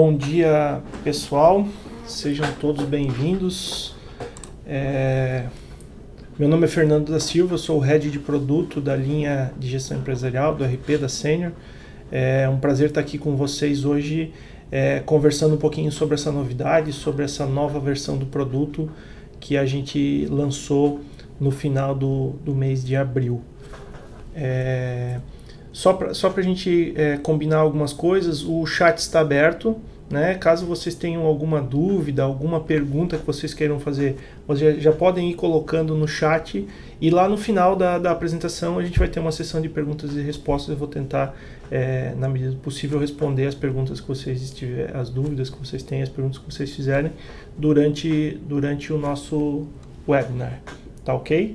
Bom dia, pessoal. Sejam todos bem-vindos. É... Meu nome é Fernando da Silva, sou o head de produto da linha de gestão empresarial do RP da Senior. É um prazer estar aqui com vocês hoje, é, conversando um pouquinho sobre essa novidade, sobre essa nova versão do produto que a gente lançou no final do, do mês de abril. É... Só para a gente é, combinar algumas coisas, o chat está aberto. Né? Caso vocês tenham alguma dúvida, alguma pergunta que vocês queiram fazer, vocês já, já podem ir colocando no chat. E lá no final da, da apresentação a gente vai ter uma sessão de perguntas e respostas. Eu vou tentar, é, na medida do possível, responder as perguntas que vocês tiverem, as dúvidas que vocês têm, as perguntas que vocês fizerem durante, durante o nosso webinar. Tá ok?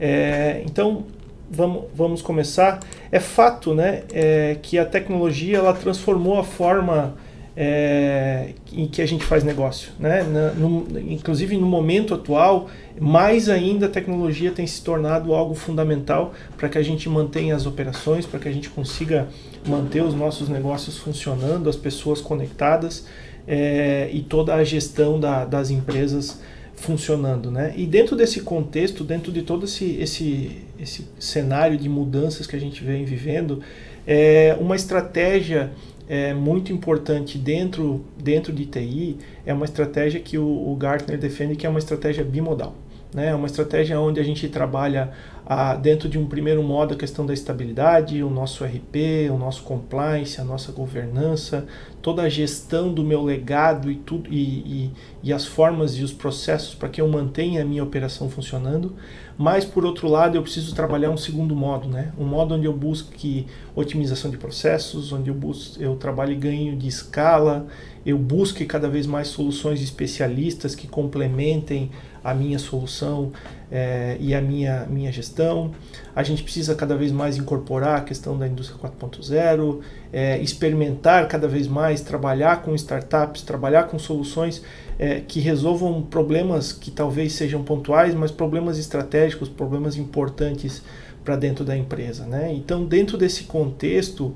É, então, vamos, vamos começar. É fato né, é, que a tecnologia ela transformou a forma é, em que a gente faz negócio. Né? Na, no, inclusive no momento atual, mais ainda a tecnologia tem se tornado algo fundamental para que a gente mantenha as operações, para que a gente consiga manter os nossos negócios funcionando, as pessoas conectadas é, e toda a gestão da, das empresas funcionando, né? E dentro desse contexto, dentro de todo esse, esse, esse cenário de mudanças que a gente vem vivendo, é uma estratégia é, muito importante dentro, dentro de TI é uma estratégia que o, o Gartner defende que é uma estratégia bimodal. Né? É uma estratégia onde a gente trabalha a, dentro de um primeiro modo a questão da estabilidade, o nosso RP, o nosso compliance, a nossa governança, toda a gestão do meu legado e, tudo, e, e, e as formas e os processos para que eu mantenha a minha operação funcionando. Mas, por outro lado, eu preciso trabalhar um segundo modo, né? um modo onde eu busque otimização de processos, onde eu, busque, eu trabalhe ganho de escala, eu busque cada vez mais soluções especialistas que complementem a minha solução é, e a minha, minha gestão. A gente precisa cada vez mais incorporar a questão da indústria 4.0, é, experimentar cada vez mais, trabalhar com startups, trabalhar com soluções é, que resolvam problemas que talvez sejam pontuais, mas problemas estratégicos, problemas importantes para dentro da empresa. Né? Então, dentro desse contexto,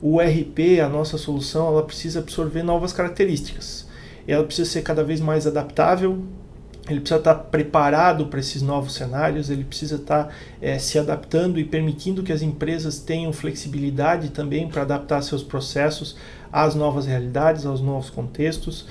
o RP, a nossa solução, ela precisa absorver novas características. Ela precisa ser cada vez mais adaptável, ele precisa estar preparado para esses novos cenários, ele precisa estar é, se adaptando e permitindo que as empresas tenham flexibilidade também para adaptar seus processos às novas realidades, aos novos contextos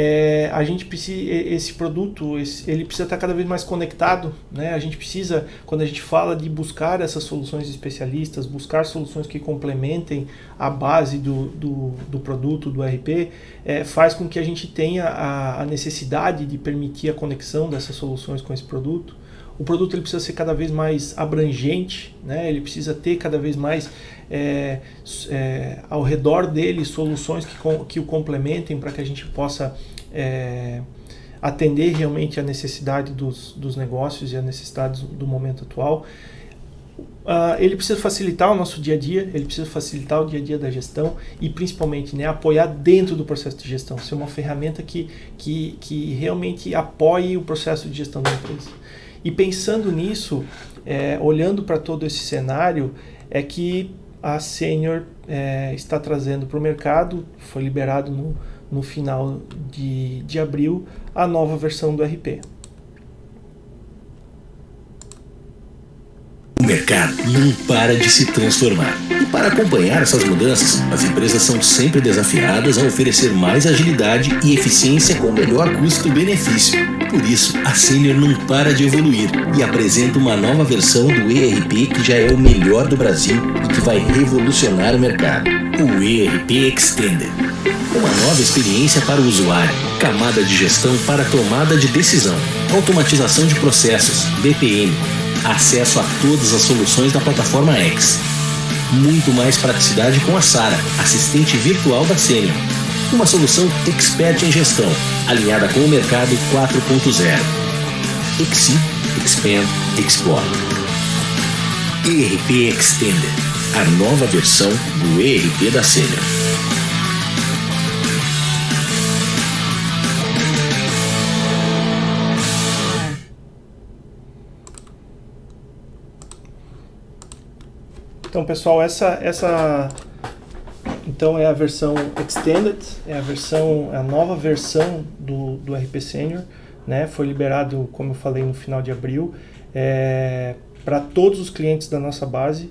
é, a gente precisa esse produto esse, ele precisa estar cada vez mais conectado né a gente precisa quando a gente fala de buscar essas soluções especialistas buscar soluções que complementem a base do, do, do produto do RP é, faz com que a gente tenha a, a necessidade de permitir a conexão dessas soluções com esse produto o produto ele precisa ser cada vez mais abrangente, né? ele precisa ter cada vez mais é, é, ao redor dele soluções que, que o complementem para que a gente possa é, atender realmente a necessidade dos, dos negócios e a necessidades do momento atual. Uh, ele precisa facilitar o nosso dia a dia, ele precisa facilitar o dia a dia da gestão e principalmente né, apoiar dentro do processo de gestão, ser uma ferramenta que, que, que realmente apoie o processo de gestão da empresa. E pensando nisso, é, olhando para todo esse cenário, é que a Senior é, está trazendo para o mercado, foi liberado no, no final de, de abril, a nova versão do RP. O mercado não para de se transformar. E para acompanhar essas mudanças, as empresas são sempre desafiadas a oferecer mais agilidade e eficiência com melhor custo-benefício. Por isso, a Senior não para de evoluir e apresenta uma nova versão do ERP que já é o melhor do Brasil e que vai revolucionar o mercado. O ERP Extender. Uma nova experiência para o usuário, camada de gestão para tomada de decisão, automatização de processos, BPM, acesso a todas as soluções da plataforma X. Muito mais praticidade com a Sara, assistente virtual da Senior. Uma solução expert em gestão, alinhada com o mercado 4.0. Exi, Expand, Explore. ERP Extender, a nova versão do ERP da Senior. Então, pessoal, essa, essa então é a versão Extended, é a versão, é a nova versão do, do RP Senior, né? Foi liberado, como eu falei, no final de abril, é, para todos os clientes da nossa base.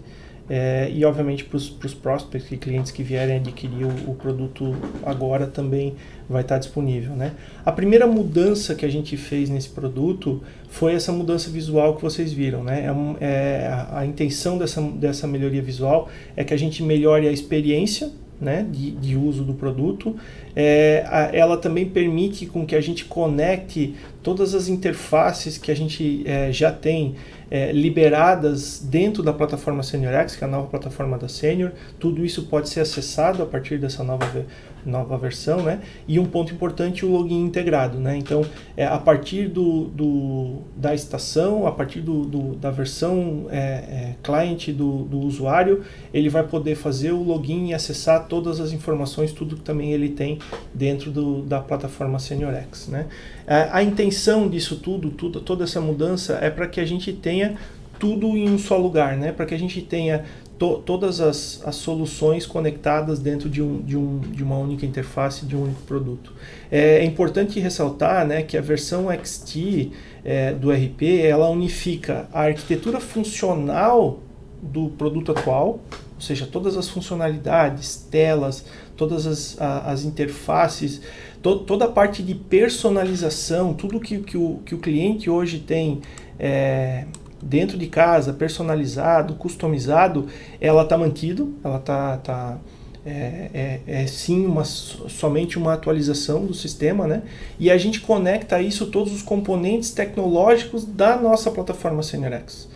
É, e obviamente para os prospects e clientes que vierem adquirir o, o, produto agora também vai estar disponível. Né? A primeira mudança que a gente fez nesse produto foi essa mudança visual que vocês viram. Né? É, é a, a, intenção dessa, dessa melhoria visual é que a gente melhore a experiência né, de, de uso do produto. É, a, ela também permite com que a gente conecte todas as interfaces que a gente é, já tem é, liberadas dentro da plataforma SeniorX, que é a nova plataforma da Senior. Tudo isso pode ser acessado a partir dessa nova nova versão, né? E um ponto importante, o login integrado, né? Então, é, a partir do, do da estação, a partir do, do da versão é, é, client do, do usuário, ele vai poder fazer o login e acessar todas as informações, tudo que também ele tem dentro do, da plataforma SeniorX, né? É, a intenção disso tudo, tudo, toda essa mudança é para que a gente tenha tudo em um só lugar, né? Para que a gente tenha to, todas as, as soluções conectadas dentro de, um, de, um, de uma única interface, de um único produto. É, importante ressaltar né, que a versão XT é, do RP ela unifica a arquitetura funcional do produto atual, ou seja, todas as funcionalidades, telas, todas as, a, as interfaces, to, toda a parte de personalização, tudo que, que, o, que o cliente hoje tem é, dentro de casa, personalizado, customizado, ela está mantido, ela está tá, é, é, é, sim uma, somente uma atualização do sistema, né? E a gente conecta a isso todos os componentes tecnológicos da nossa plataforma SeniorX.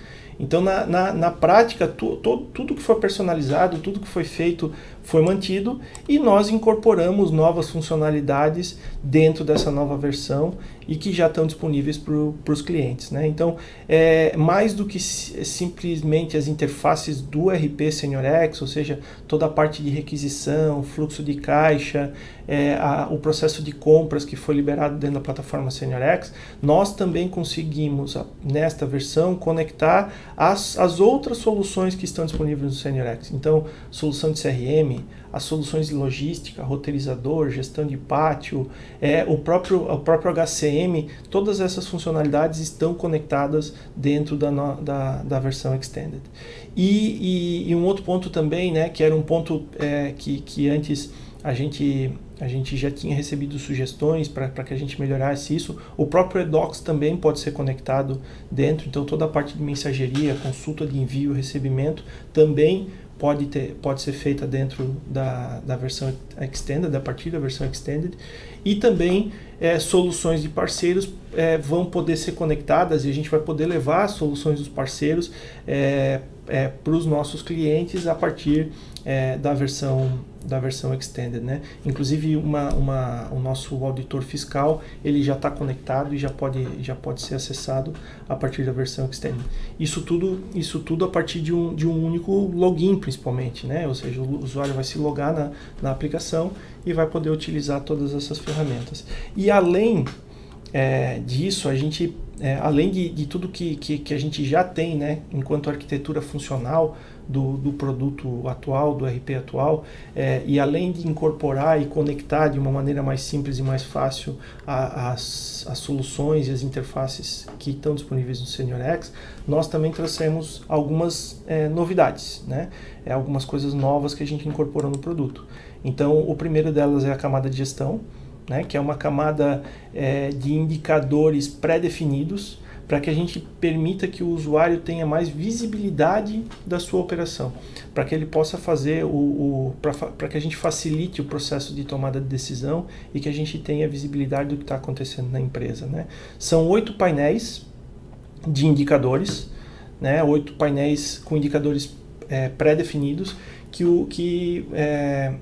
Então, na, na, na prática, tu, to, tudo que foi personalizado, tudo que foi feito foi mantido e nós incorporamos novas funcionalidades dentro dessa nova versão e que já estão disponíveis para os clientes. Né? Então, é, mais do que simplesmente as interfaces do RP SeniorX, ou seja, toda a parte de requisição, fluxo de caixa, é, a, o processo de compras que foi liberado dentro da plataforma SeniorX, nós também conseguimos, nesta versão, conectar as, as outras soluções que estão disponíveis no SeniorX. Então, solução de CRM, as soluções de logística, roteirizador, gestão de pátio, é, o, próprio, o próprio HCM, todas essas funcionalidades estão conectadas dentro da, da, da versão Extended. E, e, e, um outro ponto também, né, que era um ponto é, que, que antes a gente, a gente já tinha recebido sugestões para que a gente melhorasse isso. O próprio eDocs também pode ser conectado dentro, então toda a parte de mensageria, consulta de envio, recebimento também pode, ter, pode ser feita dentro da, da versão Extended, a partir da versão Extended, e também é, soluções de parceiros é, vão poder ser conectadas e a gente vai poder levar as soluções dos parceiros é, é para os nossos clientes a partir é, da versão da versão extended, né? Inclusive uma, uma, o nosso auditor fiscal ele já está conectado e já pode já pode ser acessado a partir da versão extended. Isso tudo isso tudo a partir de um, de um único login principalmente, né? Ou seja, o usuário vai se logar na, na aplicação e vai poder utilizar todas essas ferramentas. E além é, disso, a gente é, além de, de tudo que, que, que, a gente já tem, né, enquanto arquitetura funcional, do, do produto atual, do RP atual, é, e além de incorporar e conectar de uma maneira mais simples e mais fácil a, as, as soluções e as interfaces que estão disponíveis no SeniorX, nós também trouxemos algumas é, novidades, né? É, algumas coisas novas que a gente incorporou no produto. Então, o primeiro delas é a camada de gestão, né, que é uma camada é, de indicadores pré-definidos para que a gente permita que o usuário tenha mais visibilidade da sua operação, para que ele possa fazer o, o para que a gente facilite o processo de tomada de decisão e que a gente tenha visibilidade do que está acontecendo na empresa. Né? São oito painéis de indicadores, né? oito painéis com indicadores é, pré-definidos que, o, que é,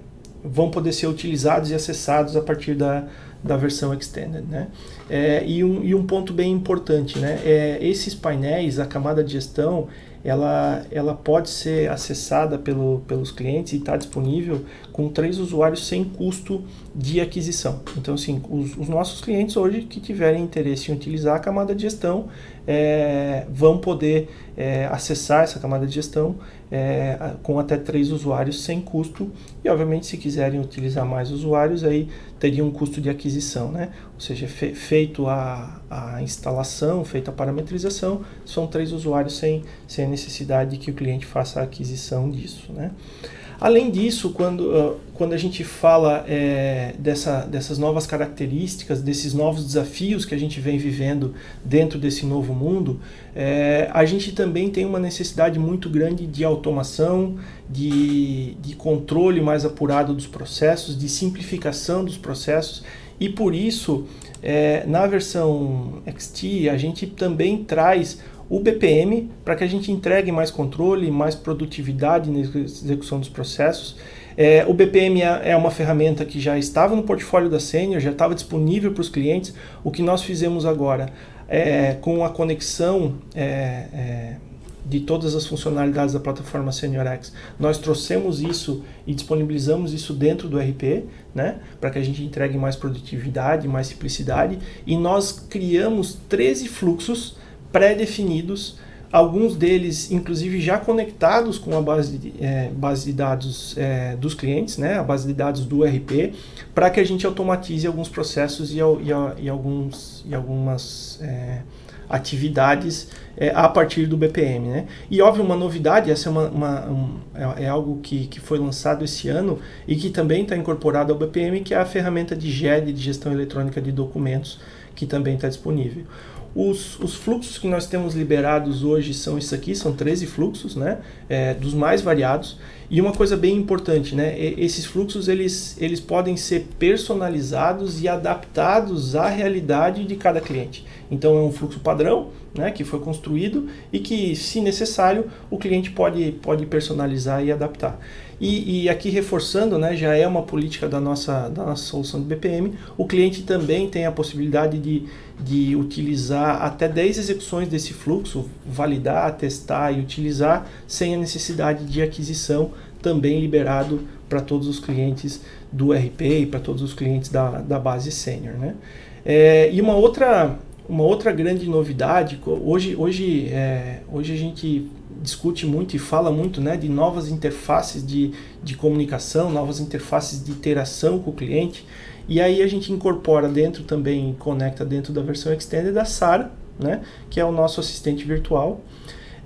vão poder ser utilizados e acessados a partir da, da versão extended, né? É, e, um, e um ponto bem importante, né? É, esses painéis, a camada de gestão, ela, ela pode ser acessada pelo, pelos clientes e está disponível com três usuários sem custo de aquisição. Então, assim, os, os, nossos clientes hoje que tiverem interesse em utilizar a camada de gestão, é, vão poder é, acessar essa camada de gestão é, com até três usuários sem custo e obviamente se quiserem utilizar mais usuários aí teria um custo de aquisição, né? Ou seja, fe feito a, a instalação, feita a parametrização, são três usuários sem, sem a necessidade de que o cliente faça a aquisição disso, né? Além disso, quando, uh, quando a gente fala é, dessa, dessas novas características, desses novos desafios que a gente vem vivendo dentro desse novo mundo, é, a gente também tem uma necessidade muito grande de automação, de, de controle mais apurado dos processos, de simplificação dos processos, e por isso, é, na versão XT, a gente também traz o BPM para que a gente entregue mais controle, mais produtividade na execução dos processos. É, o BPM é, é uma ferramenta que já estava no portfólio da Senior, já estava disponível para os clientes. O que nós fizemos agora é, com a conexão é, é, de todas as funcionalidades da plataforma SeniorX, nós trouxemos isso e disponibilizamos isso dentro do RP, né, para que a gente entregue mais produtividade, mais simplicidade, e nós criamos 13 fluxos pré-definidos, alguns deles inclusive já conectados com a base de, é, base de dados é, dos clientes, né, a base de dados do RP, para que a gente automatize alguns processos e, e, e alguns, e algumas é, atividades é, a partir do BPM. Né? E óbvio, uma novidade, essa é, uma, uma um, é, é, algo que, que foi lançado esse ano e que também está incorporado ao BPM, que é a ferramenta de GED, de gestão eletrônica de documentos, que também está disponível. Os, os, fluxos que nós temos liberados hoje são isso aqui, são 13 fluxos, né? É, dos mais variados. E uma coisa bem importante, né? Esses fluxos eles, eles podem ser personalizados e adaptados à realidade de cada cliente. Então é um fluxo padrão, né? Que foi construído e que, se necessário, o cliente pode, pode personalizar e adaptar. E, e, aqui reforçando, né, já é uma política da nossa, da nossa solução de BPM, o cliente também tem a possibilidade de, de utilizar até 10 execuções desse fluxo, validar, testar e utilizar sem a necessidade de aquisição, também liberado para todos os clientes do RP e para todos os clientes da, da base sênior. Né? É, e uma outra, uma outra grande novidade, hoje, hoje, é, hoje a gente discute muito e fala muito né, de novas interfaces de, de comunicação, novas interfaces de interação com o cliente. E aí a gente incorpora dentro também, conecta dentro da versão extended da Sara, né, que é o nosso assistente virtual,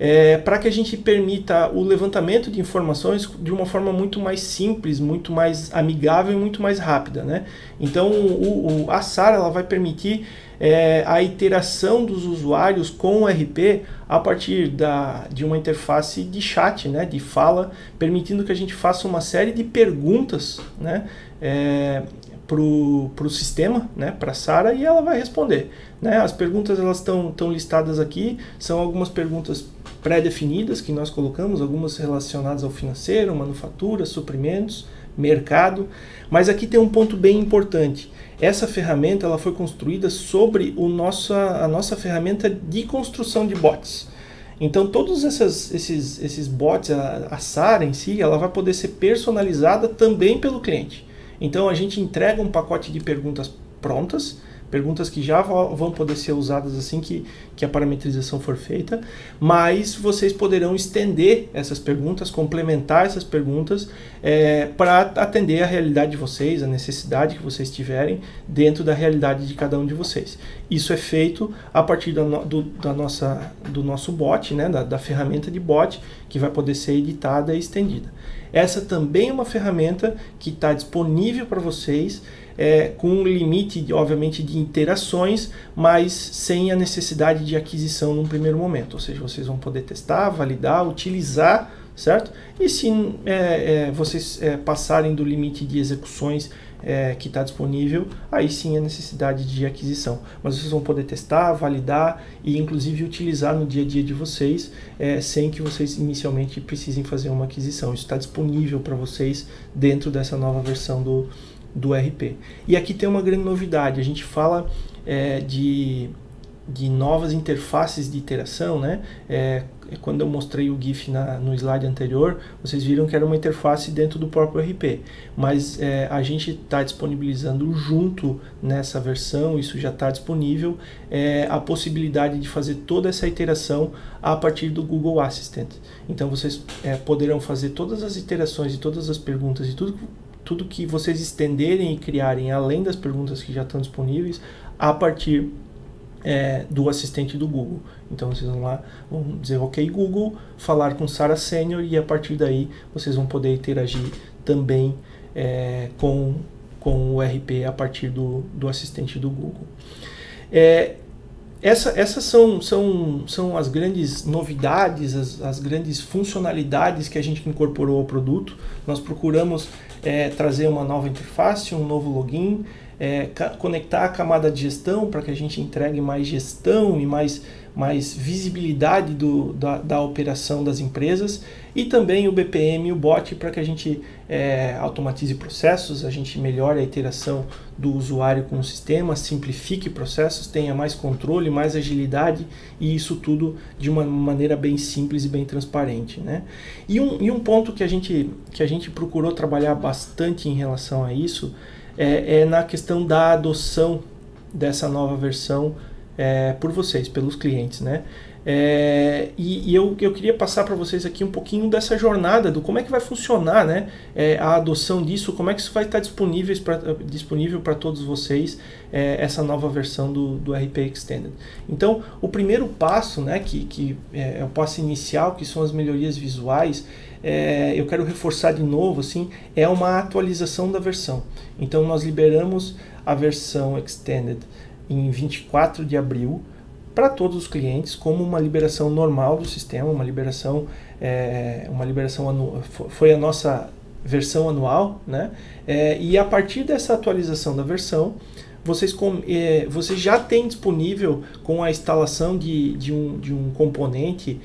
é, para que a gente permita o levantamento de informações de uma forma muito mais simples, muito mais amigável e muito mais rápida. Né? Então o, o, a Sara ela vai permitir é, a iteração dos usuários com o RP a partir da, de uma interface de chat, né, de fala, permitindo que a gente faça uma série de perguntas né, é, para o sistema, né, para a Sara, e ela vai responder. Né? As perguntas elas estão listadas aqui, são algumas perguntas pré-definidas que nós colocamos, algumas relacionadas ao financeiro, manufatura, suprimentos, mercado, mas aqui tem um ponto bem importante. Essa ferramenta ela foi construída sobre o nossa, a nossa ferramenta de construção de bots. Então todos essas, esses, esses bots, a, a SAR em si, ela vai poder ser personalizada também pelo cliente. Então a gente entrega um pacote de perguntas prontas, perguntas que já vão poder ser usadas assim que, que a parametrização for feita, mas vocês poderão estender essas perguntas, complementar essas perguntas é, para atender a realidade de vocês, a necessidade que vocês tiverem dentro da realidade de cada um de vocês. Isso é feito a partir da, no, do, da nossa, do nosso bot, né, da, da ferramenta de bot, que vai poder ser editada e estendida. Essa também é uma ferramenta que está disponível para vocês é, com um limite, obviamente, de interações, mas sem a necessidade de aquisição num primeiro momento. Ou seja, vocês vão poder testar, validar, utilizar, certo? E se é, é, vocês é, passarem do limite de execuções é, que está disponível, aí sim a necessidade de aquisição. Mas vocês vão poder testar, validar e inclusive utilizar no dia a dia de vocês é, sem que vocês inicialmente precisem fazer uma aquisição. Isso está disponível para vocês dentro dessa nova versão do, do RP. E aqui tem uma grande novidade, a gente fala é, de de novas interfaces de interação, né? É, quando eu mostrei o GIF na, no slide anterior, vocês viram que era uma interface dentro do próprio RP. Mas é, a gente está disponibilizando junto nessa versão, isso já está disponível, é, a possibilidade de fazer toda essa iteração a partir do Google Assistant. Então vocês é, poderão fazer todas as iterações e todas as perguntas e tudo, tudo que vocês estenderem e criarem além das perguntas que já estão disponíveis a partir é, do assistente do Google. Então vocês vão lá, vão dizer OK Google, falar com Sara Senior e a partir daí vocês vão poder interagir também é, com, com o RP a partir do, do assistente do Google. É, essa, essas são, são, são as grandes novidades, as, as grandes funcionalidades que a gente incorporou ao produto. Nós procuramos é, trazer uma nova interface, um novo login, é, conectar a camada de gestão para que a gente entregue mais gestão e mais, mais visibilidade do, da, da operação das empresas e também o BPM e o bot para que a gente é, automatize processos, a gente melhore a interação do usuário com o sistema, simplifique processos, tenha mais controle, mais agilidade e isso tudo de uma maneira bem simples e bem transparente. Né? E, um, e um ponto que a, gente, que a gente procurou trabalhar bastante em relação a isso é, é na questão da adoção dessa nova versão é, por vocês, pelos clientes, né? É, e, e eu, eu queria passar para vocês aqui um pouquinho dessa jornada, do como é que vai funcionar né, é, a adoção disso, como é que isso vai estar disponível para disponível todos vocês, é, essa nova versão do, do RP Extended. Então, o primeiro passo, né, que, que é, é o passo inicial, que são as melhorias visuais, é, eu quero reforçar de novo, assim, é uma atualização da versão. Então, nós liberamos a versão Extended em 24 de abril, para todos os clientes como uma liberação normal do sistema, uma liberação, é, uma liberação anual, foi a nossa versão anual, né? É, e a partir dessa atualização da versão, vocês, com, é, vocês já têm disponível com a instalação de, de, um, de um componente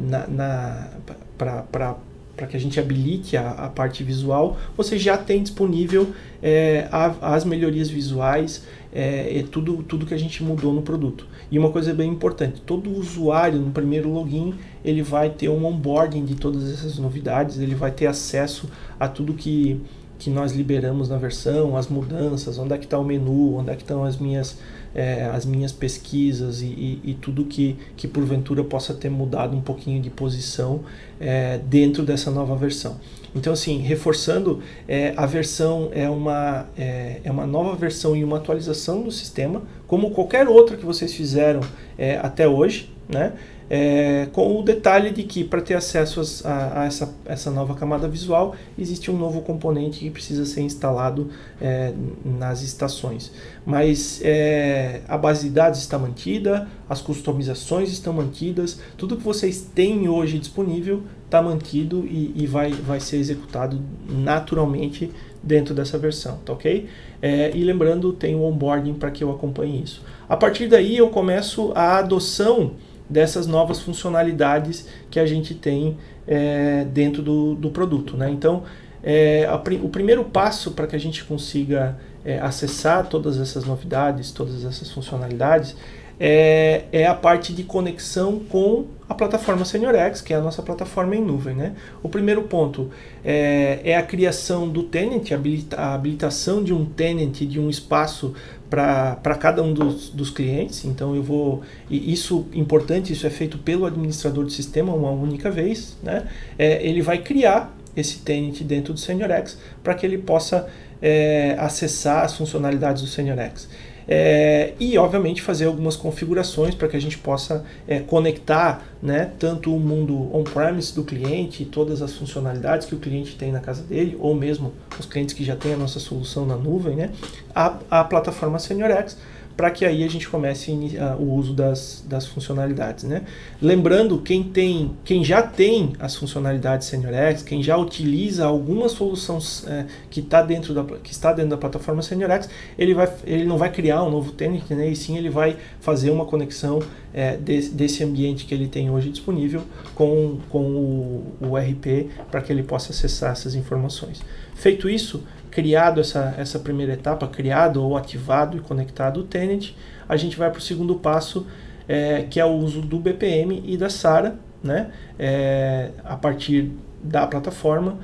na, na para para que a gente habilite a, a, parte visual, você já tem disponível é, a, as melhorias visuais, é, é, tudo, tudo que a gente mudou no produto. E uma coisa bem importante, todo usuário no primeiro login, ele vai ter um onboarding de todas essas novidades, ele vai ter acesso a tudo que, que nós liberamos na versão, as mudanças, onde é que está o menu, onde é que estão as minhas, é, as minhas pesquisas e, e, e, tudo que, que porventura possa ter mudado um pouquinho de posição é, dentro dessa nova versão. Então, assim, reforçando, é, a versão é uma, é, é, uma nova versão e uma atualização do sistema, como qualquer outra que vocês fizeram é, até hoje, né? É, com o detalhe de que para ter acesso a, a, essa, essa nova camada visual existe um novo componente que precisa ser instalado é, nas estações. Mas é, a base de dados está mantida, as customizações estão mantidas, tudo que vocês têm hoje disponível está mantido e, e, vai, vai ser executado naturalmente dentro dessa versão, tá ok? É, e lembrando, tem o onboarding para que eu acompanhe isso. A partir daí eu começo a adoção dessas novas funcionalidades que a gente tem é, dentro do, do produto. Né? Então, é, a, o primeiro passo para que a gente consiga é, acessar todas essas novidades, todas essas funcionalidades, é, é, a parte de conexão com a plataforma SeniorX, que é a nossa plataforma em nuvem. Né? O primeiro ponto é, é a criação do tenant, a habilitação de um tenant, de um espaço para cada um dos, dos clientes. Então eu vou. E isso importante, isso é feito pelo administrador de sistema uma única vez. Né? É, ele vai criar esse tenant dentro do SeniorX para que ele possa é, acessar as funcionalidades do SeniorX. É, e obviamente fazer algumas configurações para que a gente possa é, conectar né, tanto o mundo on-premise do cliente, todas as funcionalidades que o cliente tem na casa dele, ou mesmo os clientes que já têm a nossa solução na nuvem, né, a, a plataforma SeniorX para que aí a gente comece o uso das, das funcionalidades. Né? Lembrando, quem, tem, quem já tem as funcionalidades SeniorX, quem já utiliza alguma solução uh, que, tá dentro da, que está dentro da plataforma SeniorX, ele, vai, ele não vai criar um novo tenant, né? e sim ele vai fazer uma conexão uh, desse, desse ambiente que ele tem hoje disponível com, com o, o RP para que ele possa acessar essas informações. Feito isso, criado essa, essa primeira etapa, criado ou ativado e conectado o tenant, a gente vai para o segundo passo, é, que é o uso do BPM e da SARA, né, é, a partir da plataforma,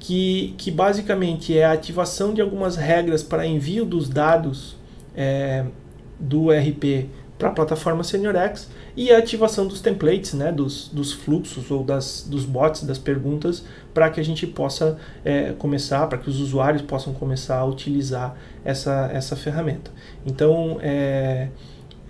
que, que basicamente é a ativação de algumas regras para envio dos dados é, do RP para a plataforma SeniorX e a ativação dos templates, né, dos, dos fluxos ou das, dos bots, das perguntas, para que a gente possa é, começar, para que os usuários possam começar a utilizar essa, essa ferramenta. Então, é,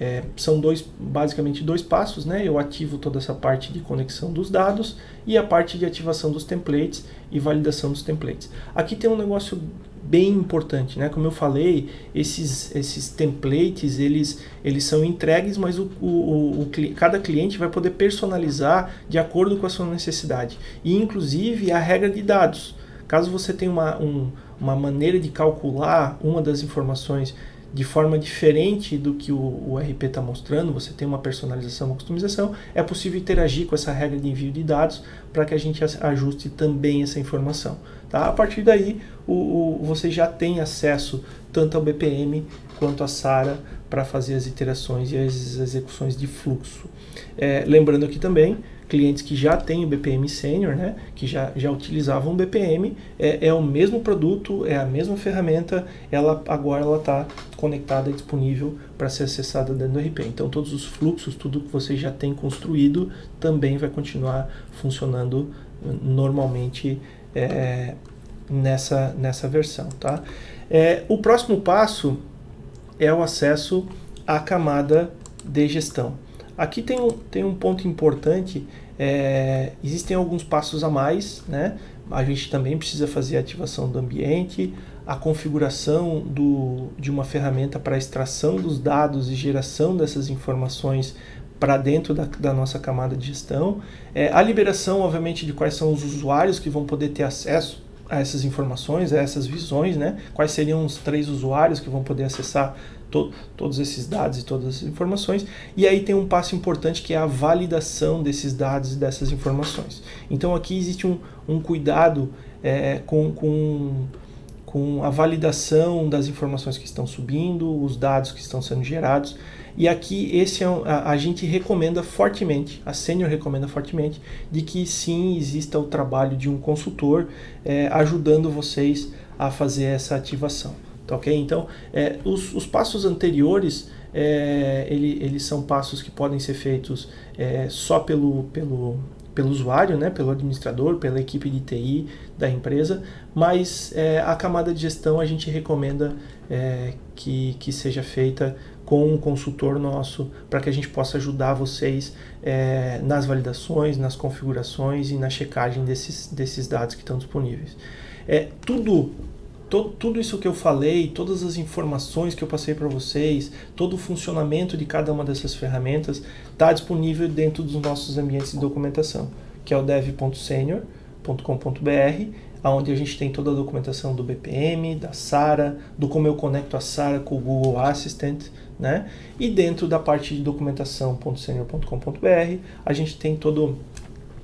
é, são dois, basicamente dois passos, né? Eu ativo toda essa parte de conexão dos dados e a parte de ativação dos templates e validação dos templates. Aqui tem um negócio bem importante, né? Como eu falei, esses, esses templates eles, eles são entregues, mas o, o, o, cada cliente vai poder personalizar de acordo com a sua necessidade e inclusive a regra de dados. Caso você tenha uma, um, uma maneira de calcular uma das informações de forma diferente do que o, o RP está mostrando, você tem uma personalização, uma customização, é possível interagir com essa regra de envio de dados para que a gente ajuste também essa informação. Tá? A partir daí, o, o, você já tem acesso tanto ao BPM quanto à SARA para fazer as iterações e as execuções de fluxo. É, lembrando aqui também clientes que já têm o BPM Senior, né, que já, já utilizavam o BPM, é, é o mesmo produto, é a mesma ferramenta, ela agora ela está conectada e disponível para ser acessada dentro do RP. Então todos os fluxos, tudo que você já tem construído, também vai continuar funcionando normalmente é, nessa, nessa versão. Tá? É, o próximo passo é o acesso à camada de gestão. Aqui tem um, tem um ponto importante, é, existem alguns passos a mais, né? A gente também precisa fazer a ativação do ambiente, a configuração do, de uma ferramenta para extração dos dados e geração dessas informações para dentro da, da, nossa camada de gestão, é, a liberação, obviamente, de quais são os usuários que vão poder ter acesso a essas informações, a essas visões, né? Quais seriam os três usuários que vão poder acessar to todos esses dados e todas as informações. E aí tem um passo importante que é a validação desses dados e dessas informações. Então aqui existe um, um cuidado é, com, com, com a validação das informações que estão subindo, os dados que estão sendo gerados. E aqui esse é um, a, a, gente recomenda fortemente, a Senior recomenda fortemente, de que sim exista o trabalho de um consultor é, ajudando vocês a fazer essa ativação. Tá ok? Então, é, os, os, passos anteriores, é, ele, eles são passos que podem ser feitos é, só pelo, pelo, pelo usuário, né, pelo administrador, pela equipe de TI da empresa, mas é, a camada de gestão a gente recomenda é, que, que seja feita com um consultor nosso para que a gente possa ajudar vocês é, nas validações, nas configurações e na checagem desses, desses dados que estão disponíveis. É, tudo tudo isso que eu falei, todas as informações que eu passei para vocês, todo o funcionamento de cada uma dessas ferramentas está disponível dentro dos nossos ambientes de documentação, que é o dev.senior.com.br, onde a gente tem toda a documentação do BPM, da SARA, do como eu conecto a SARA com o Google Assistant, né? E dentro da parte de documentação.senior.com.br, a gente tem todo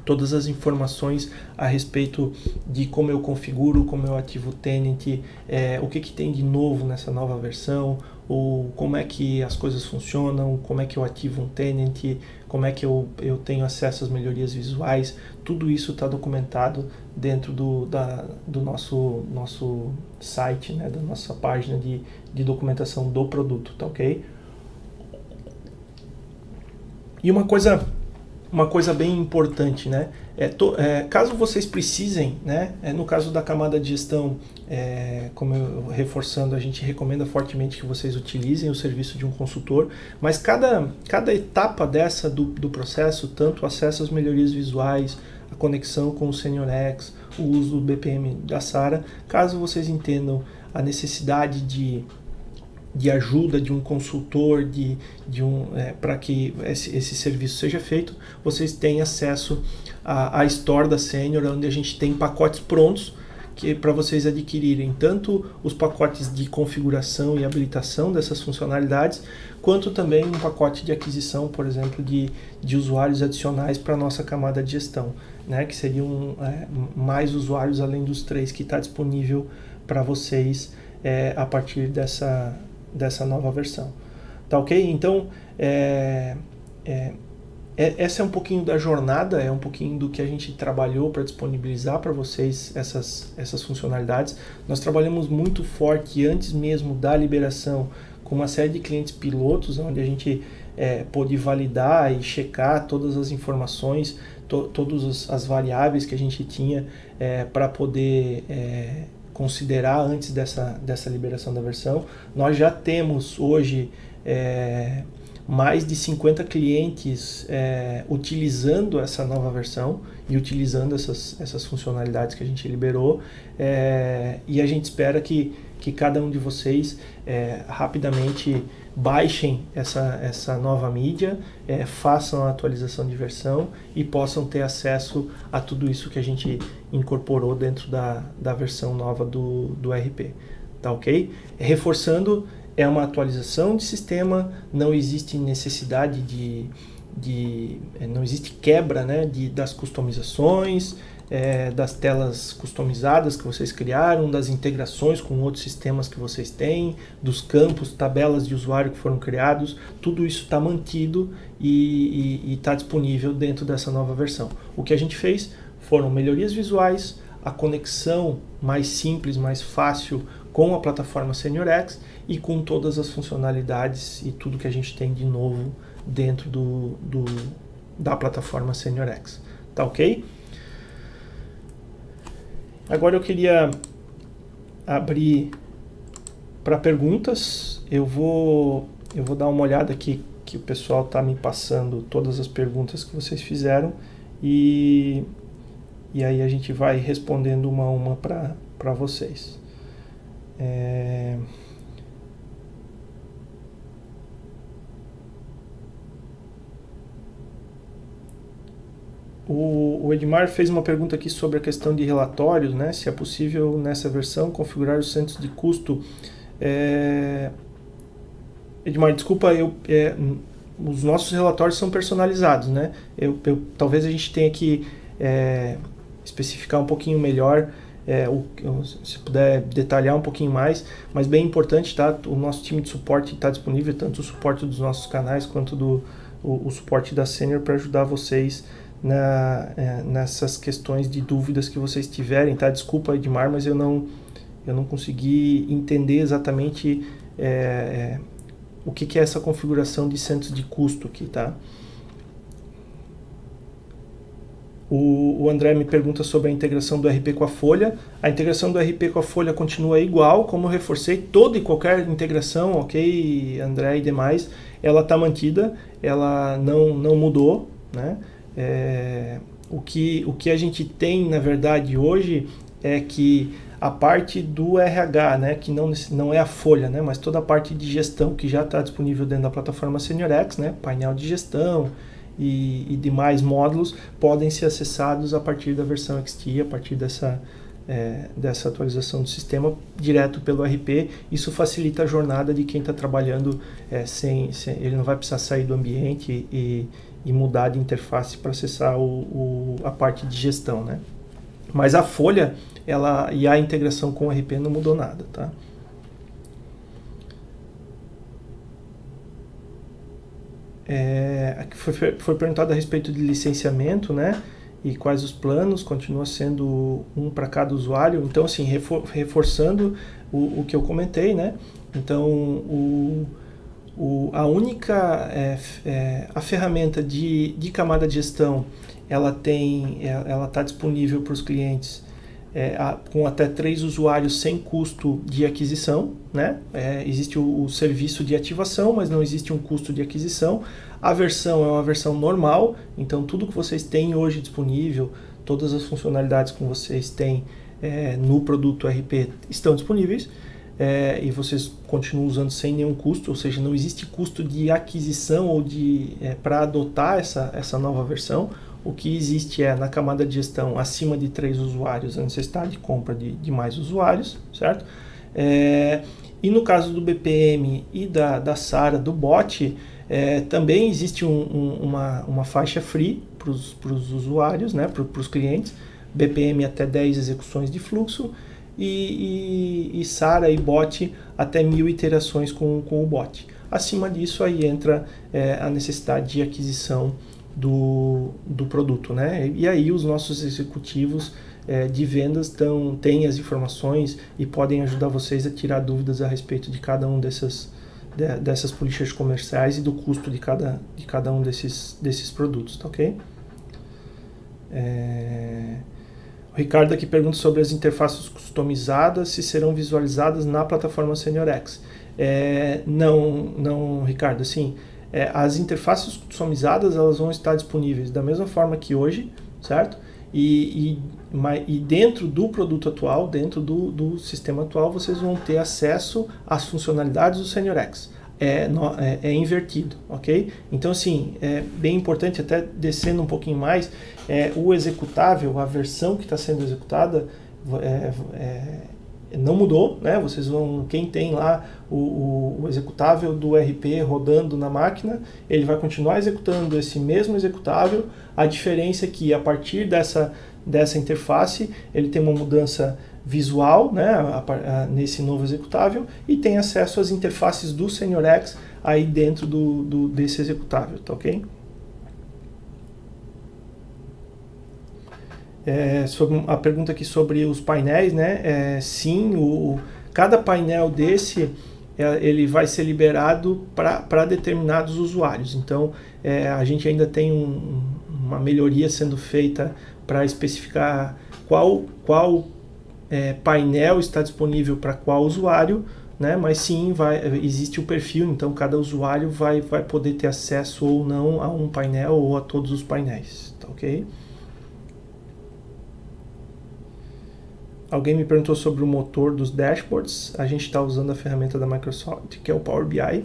todas as informações a respeito de como eu configuro, como eu ativo o tenant, é, o que, que tem de novo nessa nova versão, ou como é que as coisas funcionam, como é que eu ativo um tenant, como é que eu, eu tenho acesso às melhorias visuais, tudo isso está documentado dentro do, da, do nosso, nosso site, né, da nossa página de, de documentação do produto, tá ok? E uma coisa uma coisa bem importante, né? É, to, é, caso vocês precisem, né? É, no caso da camada de gestão, é, como eu reforçando, a gente recomenda fortemente que vocês utilizem o serviço de um consultor, mas cada, cada etapa dessa do, do processo, tanto acesso às melhorias visuais, a conexão com o SeniorX, o uso do BPM da SARA, caso vocês entendam a necessidade de de ajuda de um consultor de, de um é, para que esse, esse serviço seja feito vocês têm acesso à, à store da Senior onde a gente tem pacotes prontos que para vocês adquirirem tanto os pacotes de configuração e habilitação dessas funcionalidades quanto também um pacote de aquisição por exemplo de, de usuários adicionais para nossa camada de gestão né que seriam é, mais usuários além dos três que está disponível para vocês é, a partir dessa, dessa nova versão. Tá ok? Então, é, é, essa é um pouquinho da jornada, é um pouquinho do que a gente trabalhou para disponibilizar para vocês essas, essas funcionalidades. Nós trabalhamos muito forte antes mesmo da liberação com uma série de clientes pilotos, onde a gente é, pôde validar e checar todas as informações, to, todas as variáveis que a gente tinha é, para poder é, considerar antes dessa, dessa liberação da versão. Nós já temos hoje é, mais de 50 clientes é, utilizando essa nova versão e utilizando essas, essas funcionalidades que a gente liberou. É, e a gente espera que, que cada um de vocês é, rapidamente baixem essa, essa nova mídia, é, façam a atualização de versão e possam ter acesso a tudo isso que a gente incorporou dentro da, da versão nova do, do RP. Tá ok? Reforçando, é uma atualização de sistema, não existe necessidade de, de é, não existe quebra né, de, das customizações, é, das telas customizadas que vocês criaram, das integrações com outros sistemas que vocês têm, dos campos, tabelas de usuário que foram criados, tudo isso está mantido e está disponível dentro dessa nova versão. O que a gente fez foram melhorias visuais, a conexão mais simples, mais fácil com a plataforma SeniorX e com todas as funcionalidades e tudo que a gente tem de novo dentro do, do da plataforma SeniorX. Tá ok? Agora eu queria abrir para perguntas. Eu vou eu vou dar uma olhada aqui que o pessoal está me passando todas as perguntas que vocês fizeram e e aí a gente vai respondendo uma a uma para vocês. É... O, Edmar fez uma pergunta aqui sobre a questão de relatórios, né? Se é possível nessa versão configurar os centros de custo. É... Edmar, desculpa, eu, é, os nossos relatórios são personalizados, né? Eu, eu talvez a gente tenha que é, especificar um pouquinho melhor, é, o, se puder detalhar um pouquinho mais, mas bem importante, tá? O nosso time de suporte está disponível, tanto o suporte dos nossos canais quanto do o, o suporte da Senior para ajudar vocês na, é, nessas questões de dúvidas que vocês tiverem, tá? Desculpa, Edmar, mas eu não, eu não consegui entender exatamente é, é, o que, que, é essa configuração de centros de custo aqui, tá? O, André me pergunta sobre a integração do RP com a Folha. A integração do RP com a Folha continua igual, como eu reforcei, toda e qualquer integração, ok, André e demais, ela está mantida, ela não, não mudou, né? É, o, que, o que a gente tem, na verdade, hoje é que a parte do RH, né, que não, não é a folha, né, mas toda a parte de gestão que já está disponível dentro da plataforma SeniorX, né, painel de gestão e, e demais módulos, podem ser acessados a partir da versão XT, a partir dessa, é, dessa atualização do sistema direto pelo RP. Isso facilita a jornada de quem está trabalhando é, sem, sem, ele não vai precisar sair do ambiente e, e mudar de interface para acessar o, o, a parte de gestão, né? Mas a folha ela, e a integração com o RP não mudou nada, tá? É, foi, foi perguntado a respeito de licenciamento, né? E quais os planos, continua sendo um para cada usuário. Então, assim, refor, reforçando o, o que eu comentei, né? Então, o, o, a única é, é, a ferramenta de, de camada de gestão ela tem é, ela está disponível para os clientes é, a, com até três usuários sem custo de aquisição né? É, existe o, o, serviço de ativação mas não existe um custo de aquisição. A versão é uma versão normal então tudo que vocês têm hoje disponível todas as funcionalidades que vocês têm é, no produto RP estão disponíveis é, e vocês continuam usando sem nenhum custo, ou seja, não existe custo de aquisição ou de é, para adotar essa, essa nova versão. O que existe é na camada de gestão acima de três usuários a necessidade de compra de, de mais usuários, certo? É, e no caso do BPM e da, da SARA, do bot, é, também existe um, um, uma, uma faixa free para os usuários, né, para os clientes, BPM até 10 execuções de fluxo e, e, e SARA e bot até mil iterações com, com o bot. Acima disso, aí entra é, a necessidade de aquisição do, do produto. Né? E aí os nossos executivos é, de vendas tão, têm as informações e podem ajudar vocês a tirar dúvidas a respeito de cada um dessas, de, dessas políticas comerciais e do custo de cada, de cada um desses, desses produtos, tá ok? É... O Ricardo aqui pergunta sobre as interfaces customizadas, se serão visualizadas na plataforma SeniorX. É, não, não, Ricardo, assim, é, as interfaces customizadas elas vão estar disponíveis da mesma forma que hoje, certo? E, e, e dentro do produto atual, dentro do, do sistema atual, vocês vão ter acesso às funcionalidades do SeniorX. É, é, é, invertido, ok? Então, assim, é bem importante, até descendo um pouquinho mais, é, o executável, a versão que está sendo executada, é, é não mudou, né? Vocês vão, quem tem lá o, o, o, executável do RP rodando na máquina, ele vai continuar executando esse mesmo executável. A diferença é que a partir dessa, dessa interface ele tem uma mudança visual, né? A, a, nesse novo executável e tem acesso às interfaces do SeniorX aí dentro do, do desse executável, tá ok? é, sobre a pergunta aqui sobre os painéis, né? É, sim, o, cada painel desse é, ele vai ser liberado para determinados usuários. Então, é, a gente ainda tem um, uma melhoria sendo feita para especificar qual, qual é, painel está disponível para qual usuário, né? mas sim vai, existe o perfil, então cada usuário vai, vai poder ter acesso ou não a um painel ou a todos os painéis. Tá ok? Alguém me perguntou sobre o motor dos dashboards. A gente está usando a ferramenta da Microsoft, que é o Power BI.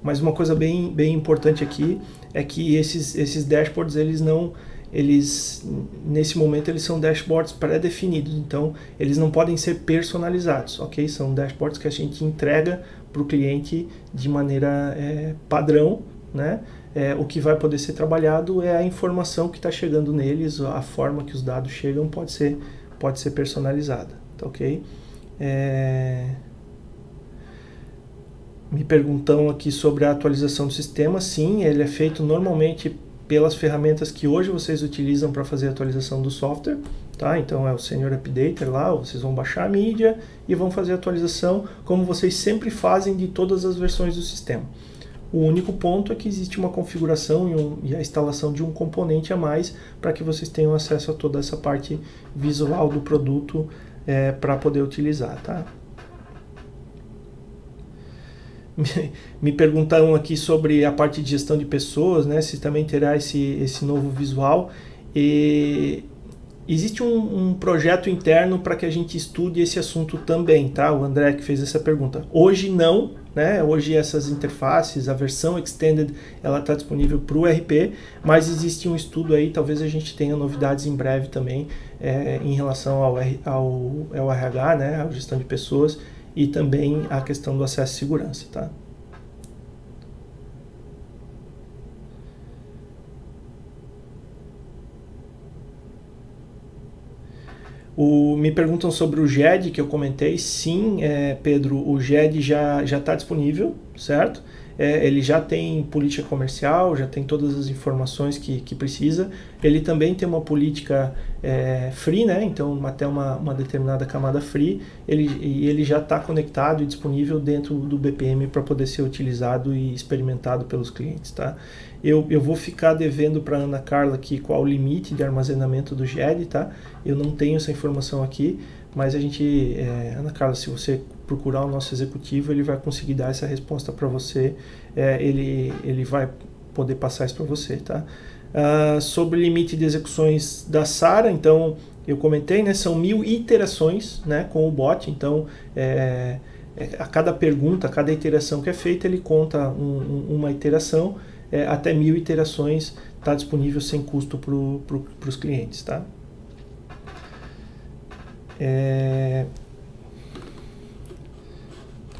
Mas uma coisa bem, bem importante aqui é que esses, esses dashboards, eles não, eles nesse momento eles são dashboards pré-definidos, então eles não podem ser personalizados, ok? São dashboards que a gente entrega para o cliente de maneira é, padrão, né? É, o que vai poder ser trabalhado é a informação que está chegando neles, a forma que os dados chegam pode ser pode ser personalizada, tá ok? É... Me perguntam aqui sobre a atualização do sistema. Sim, ele é feito normalmente pelas ferramentas que hoje vocês utilizam para fazer a atualização do software, tá? Então é o Senior Updater lá, vocês vão baixar a mídia e vão fazer a atualização como vocês sempre fazem de todas as versões do sistema. O único ponto é que existe uma configuração e, um, e a instalação de um componente a mais para que vocês tenham acesso a toda essa parte visual do produto é, para poder utilizar, tá? Me perguntaram aqui sobre a parte de gestão de pessoas, né? Se também terá esse, esse novo visual. E existe um, um projeto interno para que a gente estude esse assunto também, tá? O André que fez essa pergunta. Hoje não, né? Hoje essas interfaces, a versão extended, ela está disponível para o RP, mas existe um estudo aí, talvez a gente tenha novidades em breve também é, em relação ao, ao, ao RH, né? A gestão de pessoas e também a questão do acesso e segurança, tá? O, me perguntam sobre o GED que eu comentei. Sim, é, Pedro, o GED já está disponível, certo? É, ele já tem política comercial, já tem todas as informações que, que precisa. Ele também tem uma política é, free, né? então até uma, uma determinada camada free, ele, e ele já está conectado e disponível dentro do BPM para poder ser utilizado e experimentado pelos clientes. Tá? Eu, eu vou ficar devendo para Ana Carla aqui qual o limite de armazenamento do GED, tá? Eu não tenho essa informação aqui, mas a gente, é, Ana Carla, se você procurar o nosso executivo, ele vai conseguir dar essa resposta para você, é, ele, ele vai poder passar isso para você, tá? Uh, sobre o limite de execuções da SARA, então eu comentei, né, são mil iterações né, com o bot, então é, é, a cada pergunta, a cada iteração que é feita, ele conta um, um, uma iteração é, até mil iterações está disponível sem custo para pro, os clientes. Tá? É,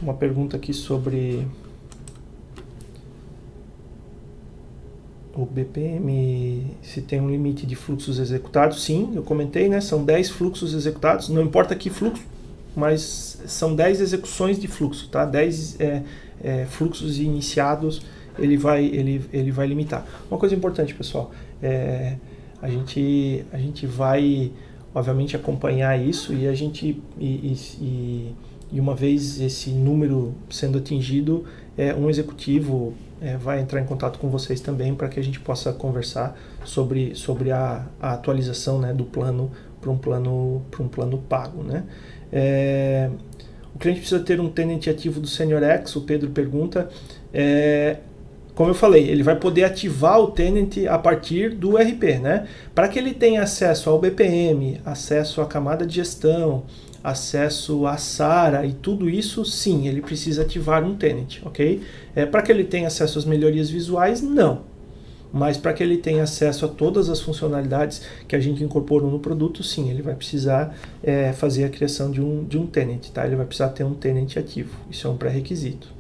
uma pergunta aqui sobre o BPM, se tem um limite de fluxos executados. Sim, eu comentei, né? São 10 fluxos executados. Não importa que fluxo, mas são 10 execuções de fluxo, tá? 10 é, é, fluxos iniciados ele vai, ele, ele vai limitar. Uma coisa importante, pessoal, é, a, gente, a gente vai, obviamente, acompanhar isso e a gente, e, e, e uma vez esse número sendo atingido, é, um executivo é, vai entrar em contato com vocês também para que a gente possa conversar sobre, sobre a, a atualização né, do plano para um plano para um plano pago, né? É, o cliente precisa ter um tenant ativo do Senior X, o Pedro pergunta. É, como eu falei, ele vai poder ativar o tenant a partir do RP, né? Para que ele tenha acesso ao BPM, acesso à camada de gestão, acesso à SARA e tudo isso, sim, ele precisa ativar um tenant, ok? É, Para que ele tenha acesso às melhorias visuais, não. Mas para que ele tenha acesso a todas as funcionalidades que a gente incorporou no produto, sim, ele vai precisar é, fazer a criação de um, de um tenant, tá? Ele vai precisar ter um tenant ativo. Isso é um pré-requisito.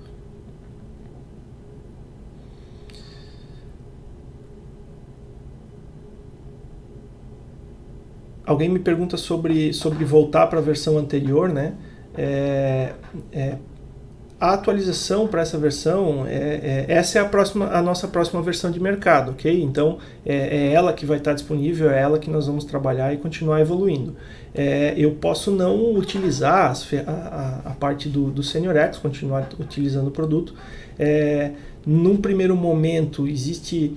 Alguém me pergunta sobre, sobre voltar para a versão anterior, né? É, é, a atualização para essa versão, é, é, essa é a, próxima, a nossa próxima versão de mercado, ok? Então é, é ela que vai estar disponível, é ela que nós vamos trabalhar e continuar evoluindo. É, eu posso não utilizar as, a, a, parte do, do Senior X, continuar utilizando o produto. Num primeiro momento, existe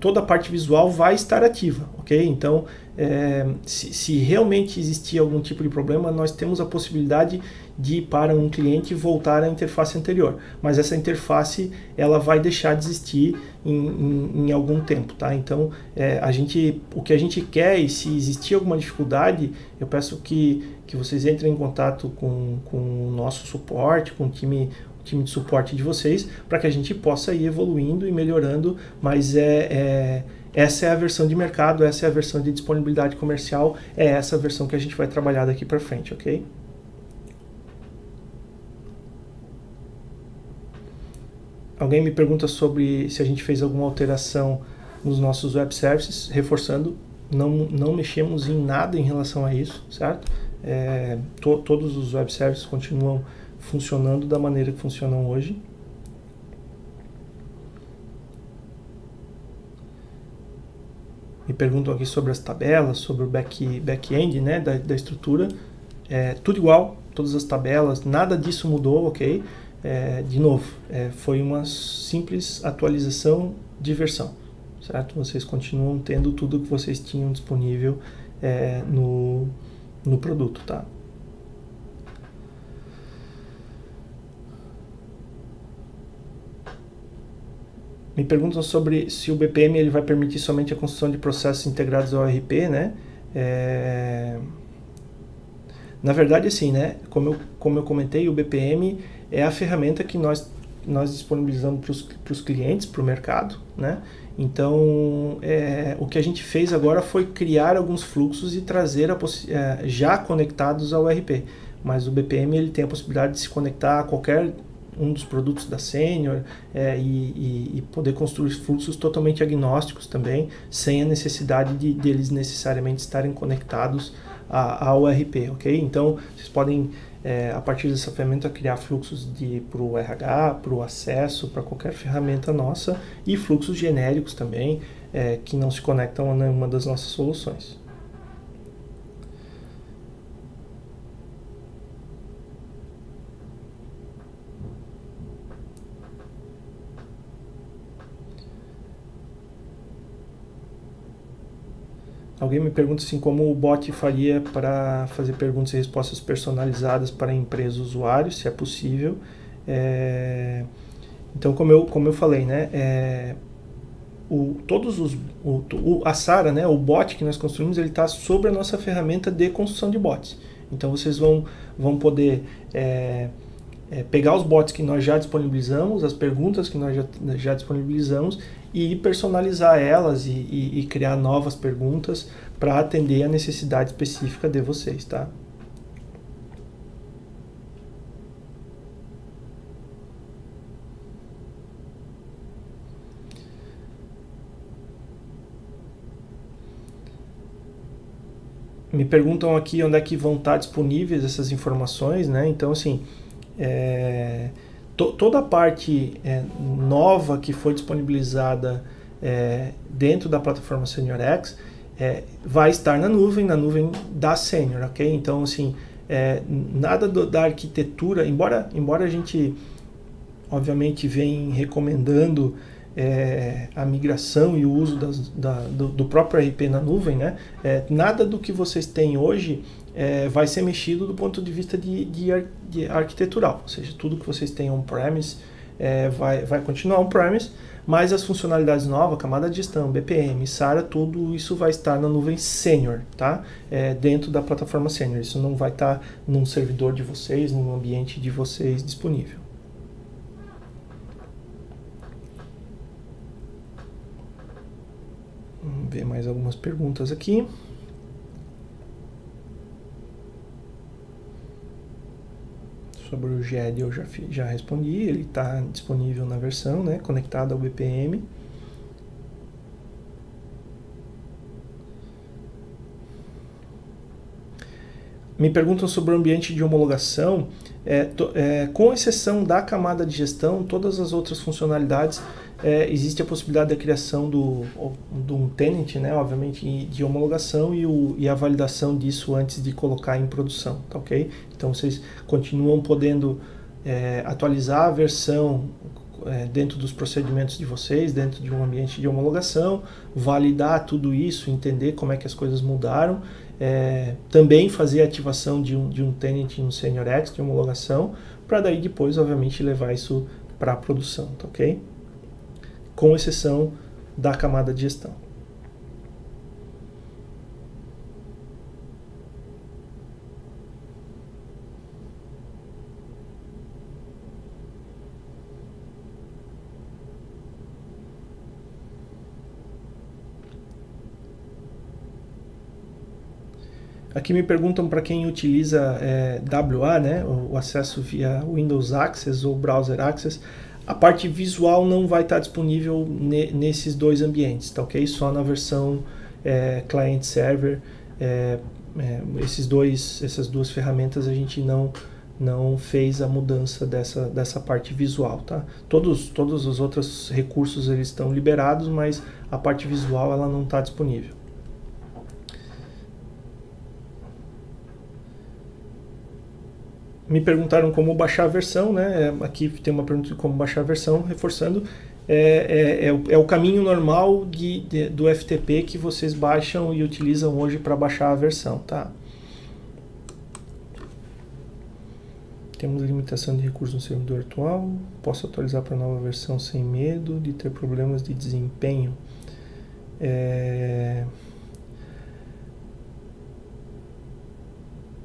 toda a parte visual vai estar ativa, ok? Então, é, se, se, realmente existir algum tipo de problema, nós temos a possibilidade de ir para um cliente voltar à interface anterior. Mas essa interface ela vai deixar de existir em, em, em algum tempo, tá? Então, é, a gente, o que a gente quer e se existir alguma dificuldade, eu peço que, que vocês entrem em contato com, com o nosso suporte, com o time time de suporte de vocês para que a gente possa ir evoluindo e melhorando, mas é, é, essa é a versão de mercado, essa é a versão de disponibilidade comercial, é essa a versão que a gente vai trabalhar daqui para frente, ok? Alguém me pergunta sobre se a gente fez alguma alteração nos nossos web services, reforçando, não, não mexemos em nada em relação a isso, certo? É, to, todos os web services continuam funcionando da maneira que funcionam hoje. Me perguntam aqui sobre as tabelas, sobre o back-end back né, da, da estrutura. É, tudo igual, todas as tabelas, nada disso mudou, ok? É, de novo, é, foi uma simples atualização de versão, certo? Vocês continuam tendo tudo que vocês tinham disponível é, no, no produto, tá? Me perguntam sobre se o BPM ele vai permitir somente a construção de processos integrados ao RP, né? É... Na verdade, assim, né? Como eu, como eu comentei, o BPM é a ferramenta que nós, nós disponibilizamos para os clientes, para o mercado, né? Então, é, o que a gente fez agora foi criar alguns fluxos e trazer a é, já conectados ao RP. Mas o BPM ele tem a possibilidade de se conectar a qualquer um dos produtos da Senior é, e, e, poder construir fluxos totalmente agnósticos também, sem a necessidade de, de eles necessariamente estarem conectados ao RP, ok? Então, vocês podem, é, a partir dessa ferramenta, criar fluxos para o RH, para o acesso, para qualquer ferramenta nossa e fluxos genéricos também, é, que não se conectam a nenhuma das nossas soluções. Alguém me pergunta assim como o bot faria para fazer perguntas e respostas personalizadas para empresas usuários, se é possível. É... Então, como eu, como eu falei, né, é... o, todos os, o, o, a Sara, né, o bot que nós construímos, ele está sobre a nossa ferramenta de construção de bots. Então, vocês vão, vão poder é, é, pegar os bots que nós já disponibilizamos, as perguntas que nós já, já disponibilizamos e personalizar elas e, e, e criar novas perguntas para atender a necessidade específica de vocês, tá? me perguntam aqui onde é que vão estar disponíveis essas informações, né? Então, assim, é, to, toda a parte é, nova que foi disponibilizada é, dentro da plataforma SeniorX é, vai estar na nuvem, na nuvem da Senior, ok? Então, assim, é, nada do, da arquitetura, embora, embora a gente, obviamente, vem recomendando é, a migração e o uso das, da, do, do, próprio RP na nuvem, né? É, nada do que vocês têm hoje é, vai ser mexido do ponto de vista de, de, de arquitetural, ou seja, tudo que vocês têm on-premise é, vai, vai continuar on-premise, mas as funcionalidades novas, camada de gestão, BPM, SARA, tudo isso vai estar na nuvem sênior, tá? É, dentro da plataforma sênior. Isso não vai estar num servidor de vocês, num ambiente de vocês disponível. Vamos ver mais algumas perguntas aqui. Sobre o GED eu já, já respondi, ele está disponível na versão, né, conectado ao BPM. Me perguntam sobre o ambiente de homologação. É, to, é, com exceção da camada de gestão, todas as outras funcionalidades é, existe a possibilidade da criação do, do um tenant, né, obviamente, de homologação e, o, e a validação disso antes de colocar em produção, tá ok? Então vocês continuam podendo é, atualizar a versão é, dentro dos procedimentos de vocês, dentro de um ambiente de homologação, validar tudo isso, entender como é que as coisas mudaram, é, também fazer a ativação de um, de um tenant no Senior X de homologação, para daí depois, obviamente, levar isso para a produção, tá ok? Com exceção da camada de gestão. Aqui me perguntam para quem utiliza é, WA, né, o acesso via Windows Access ou Browser Access, a parte visual não vai estar disponível ne, nesses dois ambientes, tá ok? Só na versão é, client-server. É, é, esses dois, essas duas ferramentas a gente não não fez a mudança dessa, dessa parte visual, tá? Todos, todos os outros recursos eles estão liberados, mas a parte visual ela não está disponível. Me perguntaram como baixar a versão, né? É, aqui tem uma pergunta de como baixar a versão, reforçando. É, é, é, o, é o caminho normal de, de, do FTP que vocês baixam e utilizam hoje para baixar a versão, tá? Temos limitação de recursos no servidor atual. Posso atualizar para nova versão sem medo de ter problemas de desempenho. É...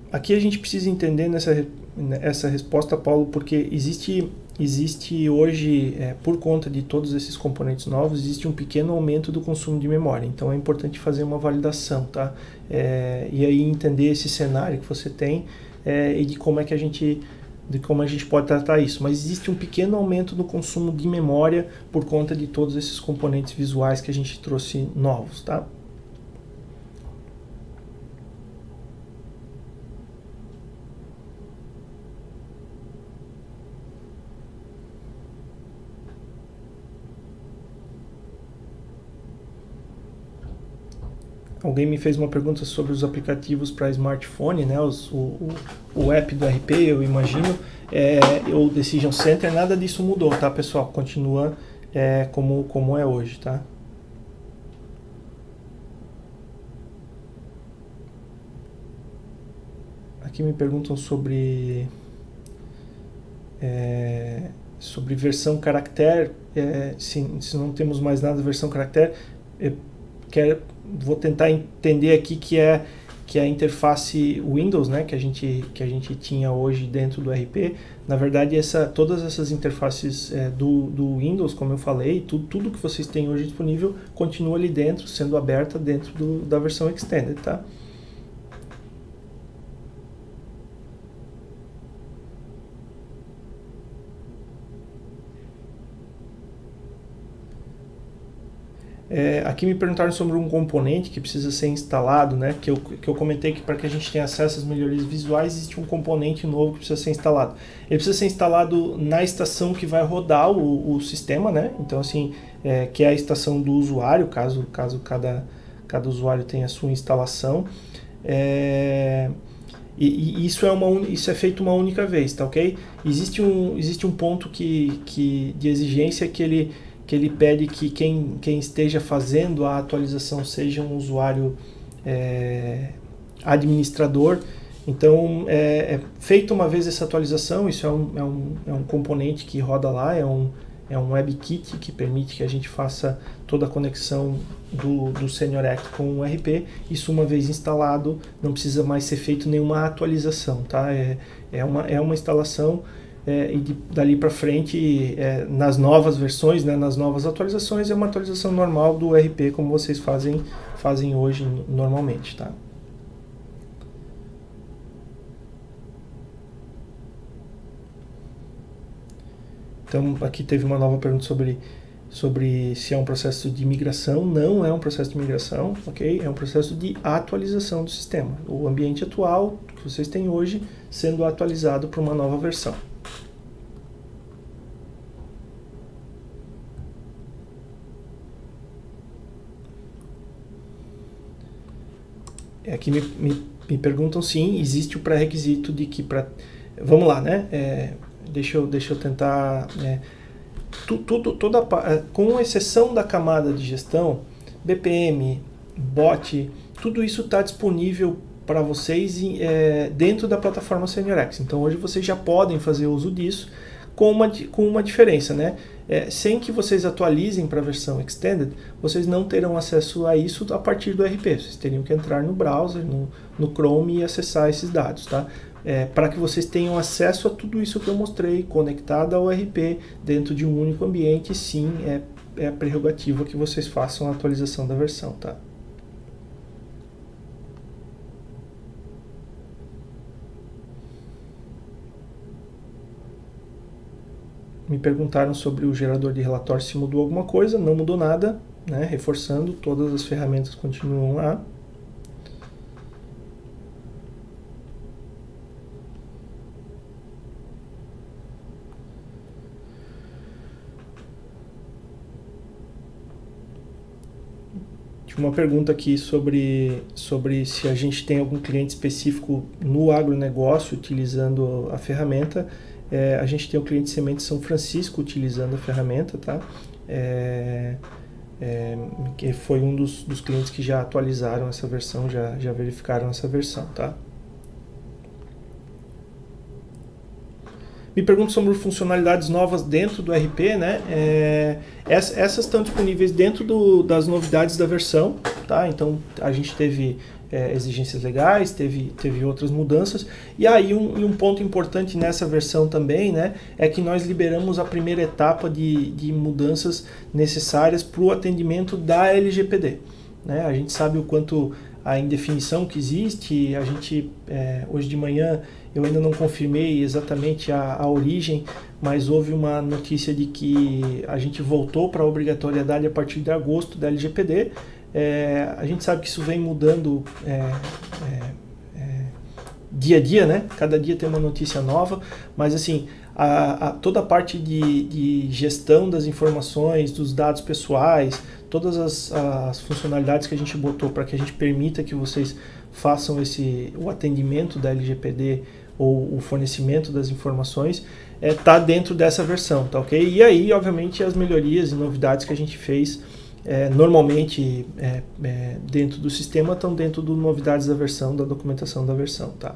Aqui a gente precisa entender nessa essa resposta, Paulo, porque existe, existe hoje, é, por conta de todos esses componentes novos, existe um pequeno aumento do consumo de memória. Então é importante fazer uma validação, tá? É, e aí entender esse cenário que você tem é, e de como é que a gente de como a gente pode tratar isso, mas existe um pequeno aumento no consumo de memória por conta de todos esses componentes visuais que a gente trouxe novos, tá? Alguém me fez uma pergunta sobre os aplicativos para smartphone, né? Os, o, o, app do RP, eu imagino, é, o Decision Center, nada disso mudou, tá, pessoal? Continua é, como, como é hoje, tá? Aqui me perguntam sobre é, sobre versão caractere. É, se, se não temos mais nada versão caractere, é, quer vou tentar entender aqui que é que é a interface Windows, né, que a gente que a gente tinha hoje dentro do RP, na verdade essa todas essas interfaces é, do, do Windows, como eu falei, tudo, tudo que vocês têm hoje disponível continua ali dentro, sendo aberta dentro do, da versão extended, tá? É, aqui me perguntaram sobre um componente que precisa ser instalado, né? Que eu, que eu comentei que para que a gente tenha acesso às melhorias visuais existe um componente novo que precisa ser instalado. Ele precisa ser instalado na estação que vai rodar o, o sistema, né? Então assim, é, que é a estação do usuário, caso, caso cada, cada usuário tenha a sua instalação. É, e, e, isso, é uma, isso é feito uma única vez, tá ok? Existe um, existe um ponto que, que, de exigência que ele que ele pede que quem, quem esteja fazendo a atualização seja um usuário é, administrador. Então, é, é feita uma vez essa atualização, isso é um, é, um, é um componente que roda lá, é um, é um WebKit que permite que a gente faça toda a conexão do, do SeniorX com o RP. Isso uma vez instalado, não precisa mais ser feito nenhuma atualização, tá? É, é, uma, é uma instalação é, e de, dali para frente, é, nas novas versões, né, nas novas atualizações, é uma atualização normal do RP, como vocês fazem, fazem hoje normalmente. Tá? Então, aqui teve uma nova pergunta sobre, sobre se é um processo de migração. Não é um processo de migração, ok? É um processo de atualização do sistema. O ambiente atual que vocês têm hoje sendo atualizado para uma nova versão. Aqui me, me, me perguntam sim, existe o pré-requisito de que para. Vamos lá, né? É, deixa, eu, deixa eu tentar. É, tu, tudo, toda, é, com exceção da camada de gestão, BPM, bot, tudo isso está disponível para vocês é, dentro da plataforma SeniorX. Então hoje vocês já podem fazer uso disso com uma, com uma diferença, né? É, sem que vocês atualizem para a versão Extended, vocês não terão acesso a isso a partir do RP. Vocês teriam que entrar no browser, no, no Chrome e acessar esses dados, tá? É, para que vocês tenham acesso a tudo isso que eu mostrei, conectado ao RP, dentro de um único ambiente, sim, é, é a prerrogativa que vocês façam a atualização da versão, tá? Me perguntaram sobre o gerador de relatório se mudou alguma coisa, não mudou nada, né? reforçando, todas as ferramentas continuam lá. uma pergunta aqui sobre, sobre se a gente tem algum cliente específico no agronegócio utilizando a ferramenta. É, a gente tem o cliente Semente São Francisco utilizando a ferramenta, tá? É, é, que foi um dos, dos clientes que já atualizaram essa versão, já, já verificaram essa versão, tá? Me pergunto sobre funcionalidades novas dentro do RP, né? É, essas estão disponíveis dentro do, das novidades da versão, tá? Então a gente teve é, exigências legais, teve, teve outras mudanças. E aí um, um ponto importante nessa versão também né, é que nós liberamos a primeira etapa de, de mudanças necessárias para o atendimento da LGPD. Né? A gente sabe o quanto a indefinição que existe, a gente é, hoje de manhã eu ainda não confirmei exatamente a, a origem, mas houve uma notícia de que a gente voltou para a obrigatoriedade a partir de agosto da LGPD é, a gente sabe que isso vem mudando é, é, é, dia a dia, né? Cada dia tem uma notícia nova, mas assim, a, a, toda a parte de, de, gestão das informações, dos dados pessoais, todas as, as funcionalidades que a gente botou para que a gente permita que vocês façam esse o atendimento da LGPD ou o fornecimento das informações está é, tá dentro dessa versão, tá ok? E aí, obviamente, as melhorias e novidades que a gente fez é, normalmente é, é, dentro do sistema estão dentro do novidades da versão, da documentação da versão, tá?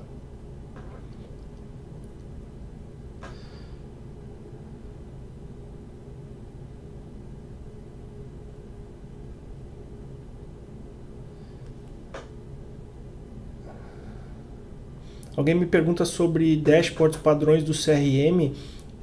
Alguém me pergunta sobre dashboards padrões do CRM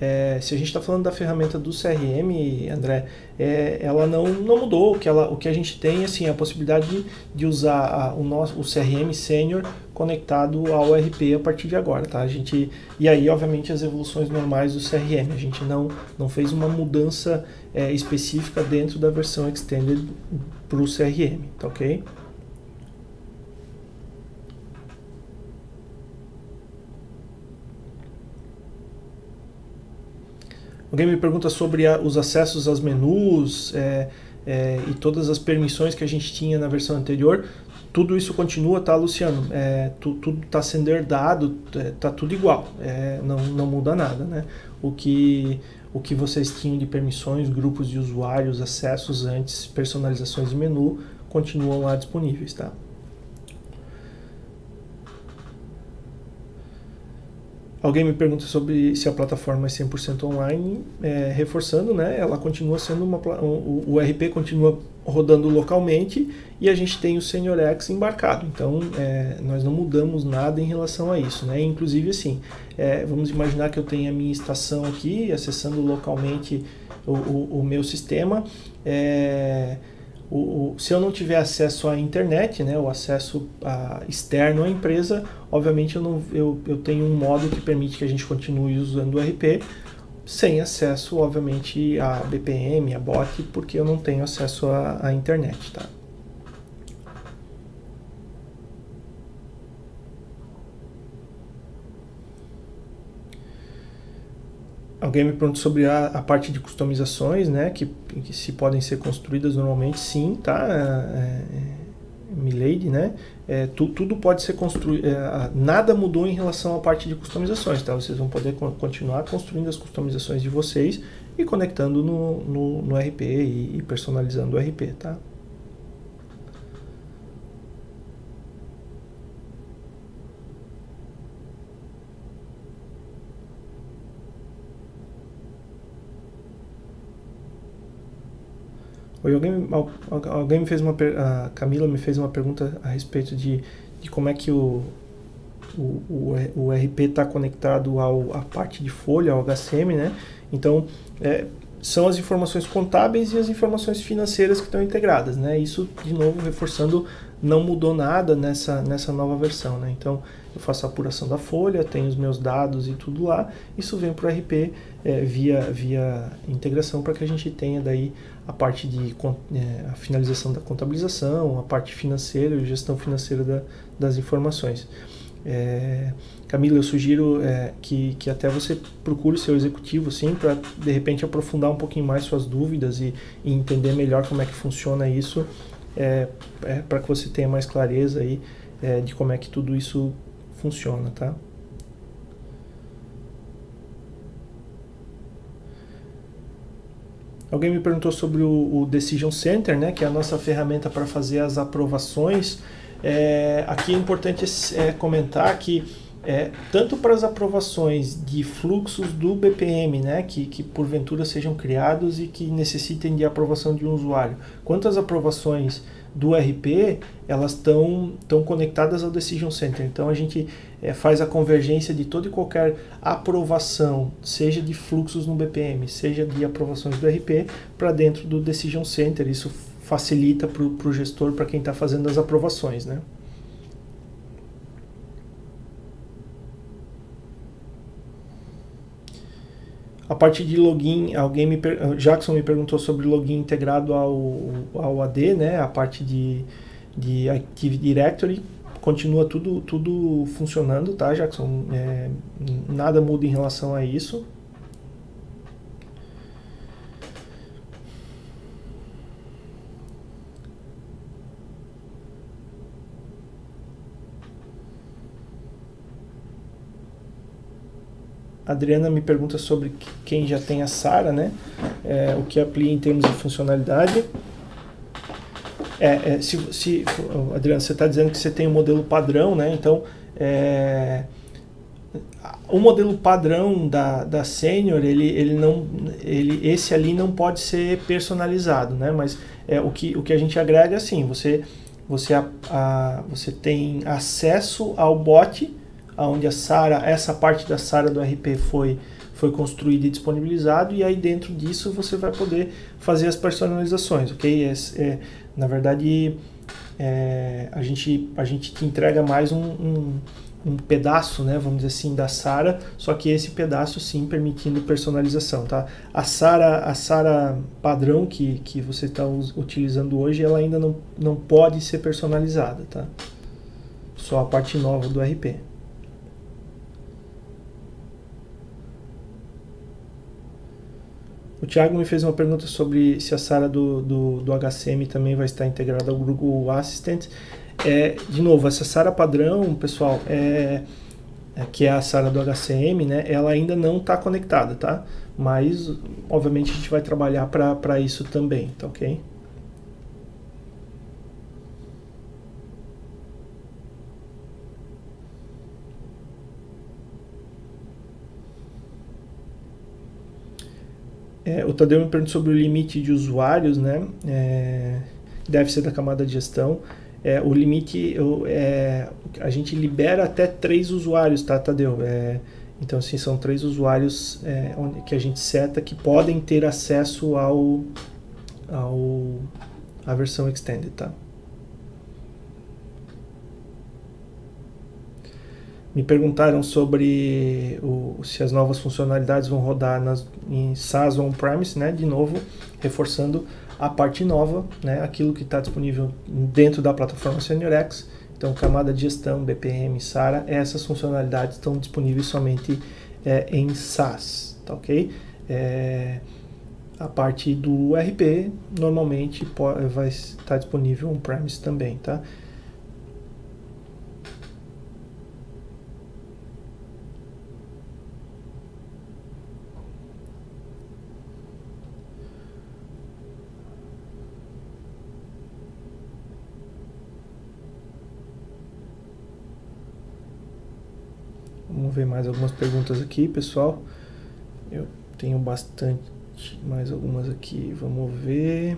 é, se a gente está falando da ferramenta do CRM, André, é, ela não, não mudou. O que, ela, o que a gente tem assim, é a possibilidade de, de usar a, o, nosso, o CRM Senior conectado ao RP a partir de agora. Tá? A gente, e aí, obviamente, as evoluções normais do CRM. A gente não, não fez uma mudança é, específica dentro da versão Extended para o CRM. Tá ok? Alguém me pergunta sobre a, os acessos aos menus é, é, e todas as permissões que a gente tinha na versão anterior. Tudo isso continua, tá, Luciano? É, tu, tudo está sendo herdado, é, tudo igual, é, não, não muda nada, né? O que, o que vocês tinham de permissões, grupos de usuários, acessos antes, personalizações de menu, continuam lá disponíveis, tá? Alguém me pergunta sobre se a plataforma é 100% online, é, reforçando, né? Ela continua sendo uma o, o RP continua rodando localmente e a gente tem o Senior X embarcado. Então, é, nós não mudamos nada em relação a isso, né? Inclusive, assim, é, vamos imaginar que eu tenho a minha estação aqui, acessando localmente o, o, o meu sistema. É, o, o, se eu não tiver acesso à internet, né, o acesso a, externo à empresa, obviamente eu, não, eu, eu tenho um modo que permite que a gente continue usando o RP sem acesso, obviamente, a BPM, a bot, porque eu não tenho acesso à, à internet, tá? Alguém me perguntou sobre a, a, parte de customizações, né? Que, que, se podem ser construídas normalmente, sim, tá? É, é, Milady, né? É, tu, tudo pode ser construído. É, nada mudou em relação à parte de customizações, tá? Vocês vão poder continuar construindo as customizações de vocês e conectando no, no, no RP e, e personalizando o RP, tá? Alguém, alguém me fez uma a Camila me fez uma pergunta a respeito de, de como é que o, o, o, o RP está conectado ao, à parte de folha, ao HCM, né? Então, é, são as informações contábeis e as informações financeiras que estão integradas, né? Isso, de novo, reforçando, não mudou nada nessa, nessa nova versão, né? Então, eu faço a apuração da folha, tenho os meus dados e tudo lá, isso vem para o RP é, via, via integração para que a gente tenha daí a parte de é, a finalização da contabilização, a parte financeira e gestão financeira da, das informações. É, Camila, eu sugiro é, que, que até você procure o seu executivo, sim, para de repente aprofundar um pouquinho mais suas dúvidas e, e entender melhor como é que funciona isso, é, é para que você tenha mais clareza aí é, de como é que tudo isso funciona, tá? Alguém me perguntou sobre o, o, Decision Center, né, que é a nossa ferramenta para fazer as aprovações. É, aqui é importante é, comentar que é, tanto para as aprovações de fluxos do BPM, né, que, que porventura sejam criados e que necessitem de aprovação de um usuário, quanto as aprovações do RP, elas estão conectadas ao Decision Center. Então a gente é, faz a convergência de toda e qualquer aprovação, seja de fluxos no BPM, seja de aprovações do RP, para dentro do Decision Center. Isso facilita para o gestor, para quem está fazendo as aprovações. Né? A parte de login, alguém me Jackson me perguntou sobre login integrado ao, ao AD, né? A parte de, de Active Directory continua tudo, tudo funcionando, tá, Jackson? É, nada muda em relação a isso. Adriana me pergunta sobre quem já tem a Sara, né? É, o que aplica em termos de funcionalidade. É, é, se, se, Adriana, você está dizendo que você tem um modelo padrão, né? Então, é, o modelo padrão da, da Senior, ele, ele não, ele, esse ali não pode ser personalizado, né? Mas é, o, que, o que a gente agrega é assim, você, você, a, a, você tem acesso ao bot onde a Sara, essa parte da Sara do RP foi foi construído e disponibilizado, e aí dentro disso você vai poder fazer as personalizações, ok? É, é na verdade, é, a, gente, a gente te entrega mais um, um, um, pedaço, né, vamos dizer assim, da Sara, só que esse pedaço sim permitindo personalização, tá? A Sara a Sara padrão que, que você está utilizando hoje, ela ainda não, não pode ser personalizada, tá? Só a parte nova do RP. O Thiago me fez uma pergunta sobre se a Sara do, do, do, HCM também vai estar integrada ao Google Assistant. É, de novo, essa Sara padrão, pessoal, é, é, que é a Sara do HCM, né, ela ainda não está conectada, tá? Mas, obviamente, a gente vai trabalhar para isso também, tá ok? É, o Tadeu me perguntou sobre o limite de usuários, né? É, deve ser da camada de gestão. É, o limite, eu, é, a gente libera até três usuários, tá, Tadeu? É, então, assim, são três usuários é, onde, que a gente seta que podem ter acesso ao, ao a versão extended, tá? Me perguntaram sobre o, se as novas funcionalidades vão rodar nas, em SaaS on-premise, né? De novo, reforçando a parte nova, né? Aquilo que está disponível dentro da plataforma SeniorX. Então, camada de gestão, BPM, SARA, essas funcionalidades estão disponíveis somente é, em SaaS, tá ok? É, a parte do RP normalmente pode, vai estar disponível on-premise também, tá? Vamos ver mais algumas perguntas aqui, pessoal. Eu tenho bastante mais algumas aqui. Vamos ver.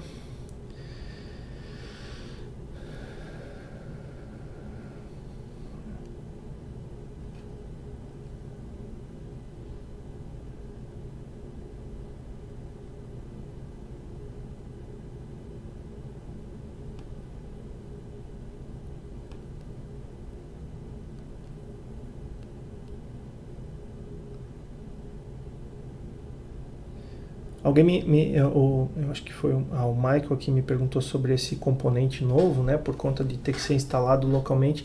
Alguém me, me eu, eu, acho que foi ah, o Michael que me perguntou sobre esse componente novo, né, por conta de ter que ser instalado localmente.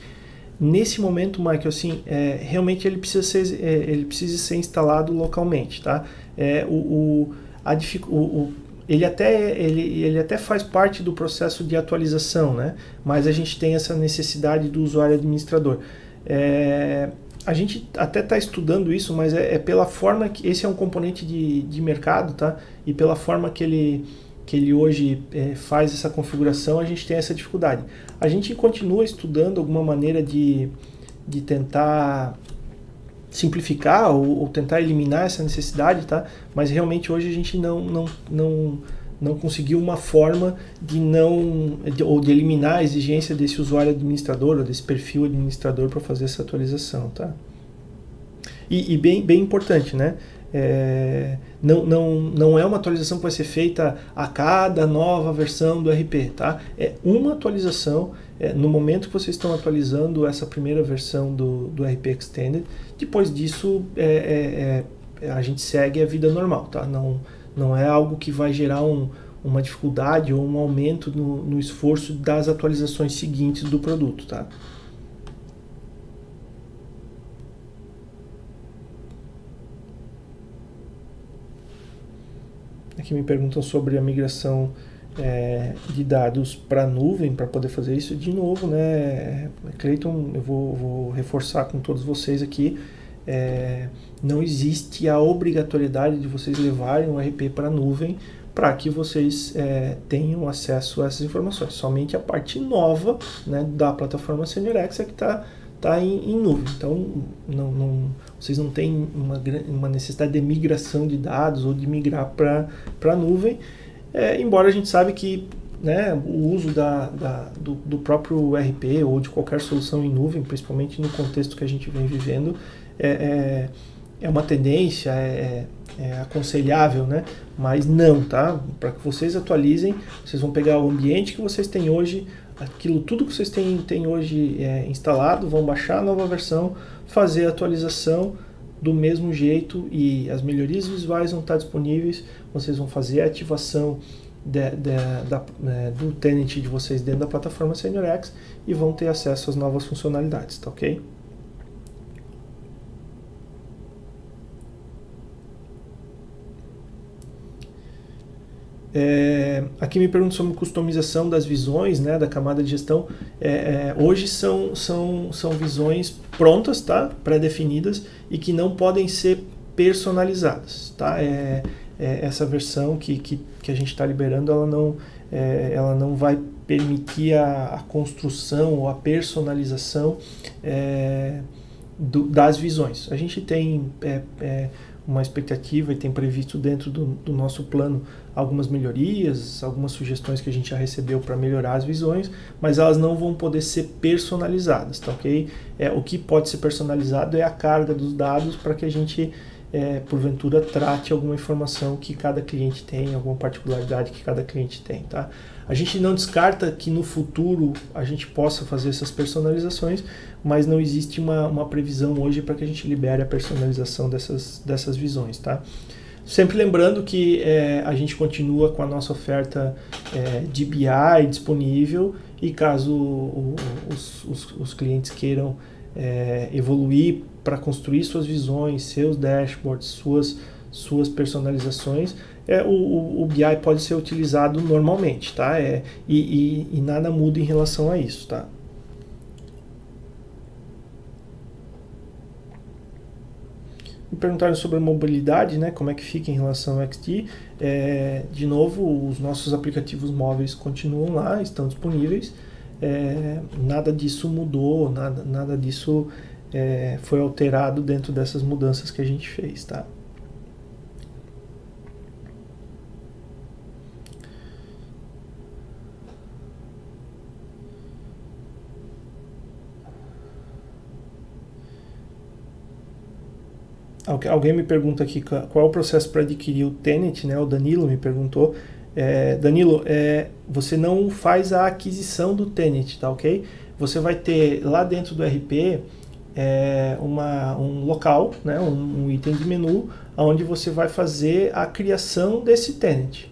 Nesse momento, Michael, assim, é, realmente ele precisa ser, é, ele precisa ser instalado localmente, tá? É, o, o, a, o, o ele até, ele, ele até faz parte do processo de atualização, né? Mas a gente tem essa necessidade do usuário administrador. É, a gente até está estudando isso, mas é, é, pela forma que esse é um componente de, de mercado, tá? E pela forma que ele, que ele hoje é, faz essa configuração, a gente tem essa dificuldade. A gente continua estudando alguma maneira de, de tentar simplificar ou, ou tentar eliminar essa necessidade, tá? Mas realmente hoje a gente não, não, não não conseguiu uma forma de não de, ou de eliminar a exigência desse usuário administrador ou desse perfil administrador para fazer essa atualização, tá? E, e, bem, bem importante, né? É, não, não, não é uma atualização que vai ser feita a cada nova versão do RP, tá? É uma atualização é, no momento que vocês estão atualizando essa primeira versão do, do RP Extended. Depois disso, é, é, é, a gente segue a vida normal, tá? Não, não é algo que vai gerar um, uma dificuldade ou um aumento no, no esforço das atualizações seguintes do produto, tá? Aqui me perguntam sobre a migração é, de dados para nuvem para poder fazer isso. De novo, né, Cleiton, eu vou, vou reforçar com todos vocês aqui é, não existe a obrigatoriedade de vocês levarem o RP para a nuvem para que vocês é, tenham acesso a essas informações. Somente a parte nova né, da plataforma SeniorX é que está tá em, em, nuvem. Então, não, não, vocês não têm uma, uma necessidade de migração de dados ou de migrar para a nuvem, é, embora a gente sabe que né, o uso da, da do, do, próprio RP ou de qualquer solução em nuvem, principalmente no contexto que a gente vem vivendo, é, é, é uma tendência, é, é, é aconselhável, né? Mas não, tá? Para que vocês atualizem, vocês vão pegar o ambiente que vocês têm hoje, aquilo tudo que vocês têm, têm hoje é, instalado, vão baixar a nova versão, fazer a atualização do mesmo jeito e as melhorias visuais vão estar disponíveis. Vocês vão fazer a ativação de, de, da, é, do tenant de vocês dentro da plataforma SeniorX e vão ter acesso às novas funcionalidades, tá ok? É, aqui me perguntam sobre customização das visões, né, da camada de gestão. É, é, hoje são, são, são visões prontas, tá, pré-definidas e que não podem ser personalizadas, tá? É, é essa versão que, que, que, a gente está liberando, ela não, é, ela não vai permitir a, a, construção ou a personalização do, das visões. A gente tem uma expectativa e tem previsto dentro do, do, nosso plano algumas melhorias, algumas sugestões que a gente já recebeu para melhorar as visões, mas elas não vão poder ser personalizadas, tá ok? É, o que pode ser personalizado é a carga dos dados para que a gente, é, porventura, trate alguma informação que cada cliente tem, alguma particularidade que cada cliente tem, tá? A gente não descarta que no futuro a gente possa fazer essas personalizações, mas não existe uma, uma previsão hoje para que a gente libere a personalização dessas, dessas visões, tá? Sempre lembrando que é, a gente continua com a nossa oferta é, de BI disponível e caso o, os, os, os, clientes queiram é, evoluir para construir suas visões, seus dashboards, suas, suas personalizações, é, o, o, o, BI pode ser utilizado normalmente, tá? É, e, e, e, nada muda em relação a isso, tá? Me perguntaram sobre a mobilidade, né? Como é que fica em relação ao XT. É, de novo, os nossos aplicativos móveis continuam lá, estão disponíveis. É, nada disso mudou, nada, nada disso é, foi alterado dentro dessas mudanças que a gente fez, tá? Alguém me pergunta aqui qual é o processo para adquirir o Tenet, né? O Danilo me perguntou. É, Danilo, é, você não faz a aquisição do Tenet, tá ok? Você vai ter lá dentro do RP é, uma, um local, né? um, um item de menu, onde você vai fazer a criação desse Tenet.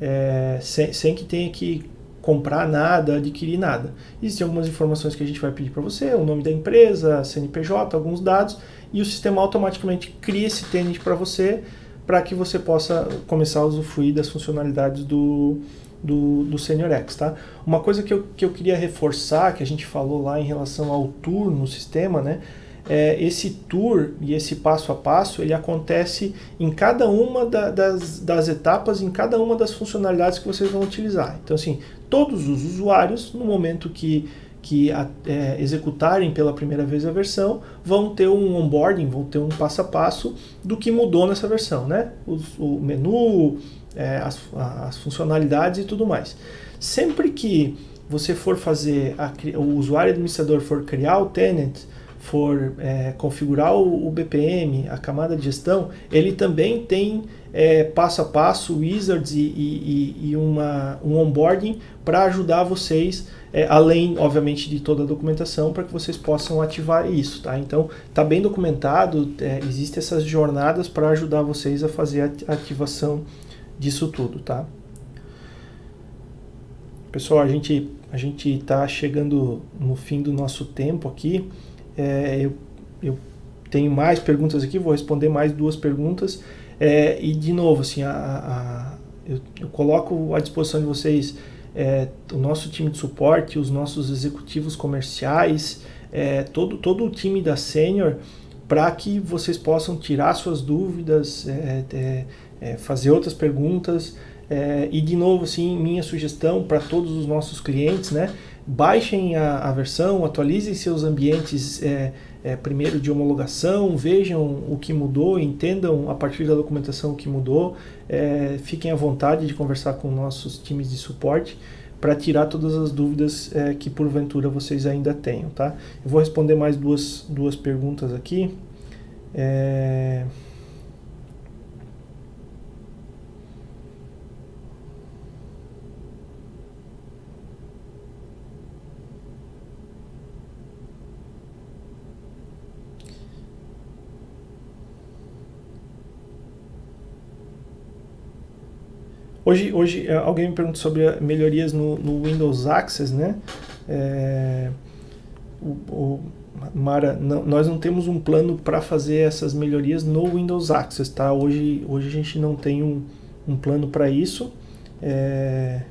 É, sem, sem que tenha que comprar nada, adquirir nada. Existem algumas informações que a gente vai pedir para você, o nome da empresa, CNPJ, alguns dados, e o sistema automaticamente cria esse tenant para você, para que você possa começar a usufruir das funcionalidades do, do, do SeniorX, tá? Uma coisa que eu, que eu queria reforçar, que a gente falou lá em relação ao tour no sistema, né? É, esse tour e esse passo a passo, ele acontece em cada uma da, das, das etapas, em cada uma das funcionalidades que vocês vão utilizar. Então, assim, todos os usuários, no momento que que é, executarem pela primeira vez a versão vão ter um onboarding, vão ter um passo a passo do que mudou nessa versão, né? o menu, é, as, as, funcionalidades e tudo mais. Sempre que você for fazer, a, o usuário administrador for criar o tenant, for é, configurar o, o, BPM, a camada de gestão, ele também tem é, passo a passo, wizards e, e, e uma, um onboarding para ajudar vocês é, além, obviamente, de toda a documentação para que vocês possam ativar isso, tá? Então, tá bem documentado, é, existem essas jornadas para ajudar vocês a fazer a ativação disso tudo, tá? Pessoal, a gente a gente está chegando no fim do nosso tempo aqui. É, eu, eu tenho mais perguntas aqui, vou responder mais duas perguntas. É, e de novo, assim, a, a eu, eu, coloco à disposição de vocês é, o nosso time de suporte, os nossos executivos comerciais, é, todo, todo o time da Senior, para que vocês possam tirar suas dúvidas, é, é, é fazer outras perguntas. É, e de novo, assim, minha sugestão para todos os nossos clientes, né? Baixem a, a versão, atualizem seus ambientes é, primeiro de homologação, vejam o que mudou, entendam a partir da documentação o que mudou, é, fiquem à vontade de conversar com nossos times de suporte para tirar todas as dúvidas é, que porventura vocês ainda tenham, tá? Eu vou responder mais duas, duas perguntas aqui. É... Hoje, hoje é, alguém me pergunta sobre melhorias no, no Windows Access, né? É, o, o, Mara, não, nós não temos um plano para fazer essas melhorias no Windows Access, tá? Hoje, hoje a gente não tem um, um plano para isso. É...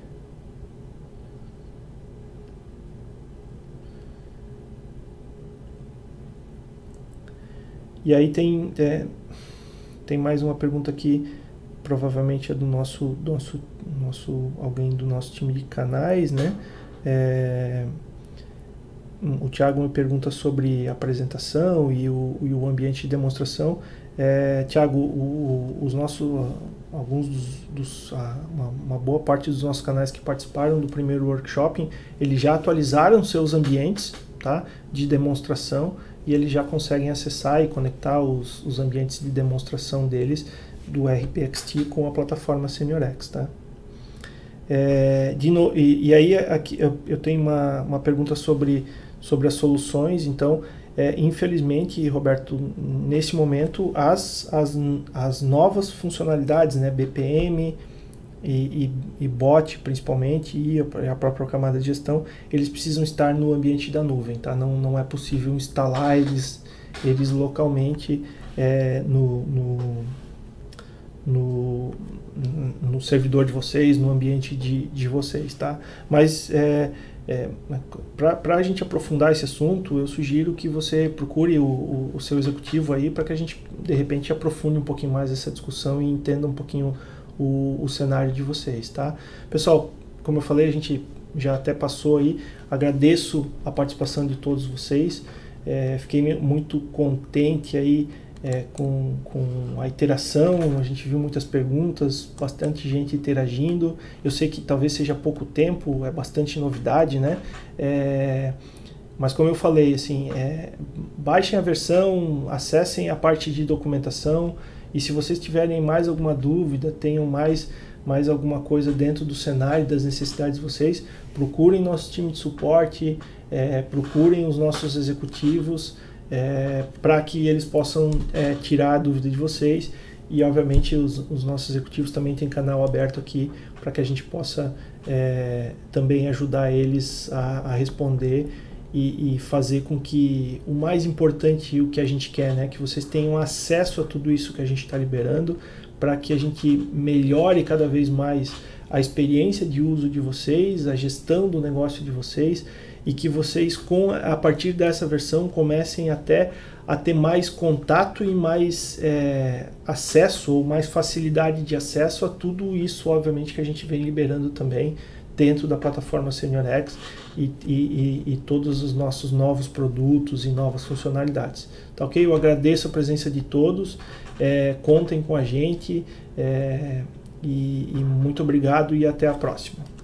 E aí tem, é, tem mais uma pergunta aqui provavelmente é do nosso, do nosso, nosso alguém do nosso time de canais, né? É, o Thiago me pergunta sobre a apresentação e o, e o ambiente de demonstração. É, Tiago, os nossos, alguns dos, dos uma, uma, boa parte dos nossos canais que participaram do primeiro workshop, eles já atualizaram seus ambientes, tá, de demonstração e eles já conseguem acessar e conectar os, os ambientes de demonstração deles do RPXT com a plataforma SeniorX, tá? É, no, e, e, aí aqui eu, eu, tenho uma, uma pergunta sobre, sobre as soluções, então é, infelizmente, Roberto, nesse momento as, as, as novas funcionalidades, né, BPM e, e, e bot principalmente e a, a própria camada de gestão, eles precisam estar no ambiente da nuvem, tá? Não, não é possível instalar eles, eles localmente é, no, no no, no servidor de vocês, no ambiente de, de vocês, tá? Mas é, é, para a gente aprofundar esse assunto, eu sugiro que você procure o, o, o seu executivo aí para que a gente, de repente, aprofunde um pouquinho mais essa discussão e entenda um pouquinho o, o cenário de vocês, tá? Pessoal, como eu falei, a gente já até passou aí. Agradeço a participação de todos vocês. É, fiquei muito contente aí é, com, com a interação, a gente viu muitas perguntas, bastante gente interagindo. Eu sei que talvez seja pouco tempo, é bastante novidade, né? É, mas como eu falei, assim, é, baixem a versão, acessem a parte de documentação e se vocês tiverem mais alguma dúvida, tenham mais, mais alguma coisa dentro do cenário das necessidades de vocês, procurem nosso time de suporte, é, procurem os nossos executivos é, para que eles possam é, tirar a dúvida de vocês. E, obviamente, os, os, nossos executivos também têm canal aberto aqui para que a gente possa é, também ajudar eles a, a responder e, e, fazer com que o mais importante, o que a gente quer, né, que vocês tenham acesso a tudo isso que a gente está liberando, para que a gente melhore cada vez mais a experiência de uso de vocês, a gestão do negócio de vocês e que vocês com a partir dessa versão comecem até a ter mais contato e mais é, acesso ou mais facilidade de acesso a tudo isso, obviamente que a gente vem liberando também dentro da plataforma SeniorX e, e, e, e todos os nossos novos produtos e novas funcionalidades. Tá ok? Eu agradeço a presença de todos, é, contem com a gente é, e muito obrigado e até a próxima.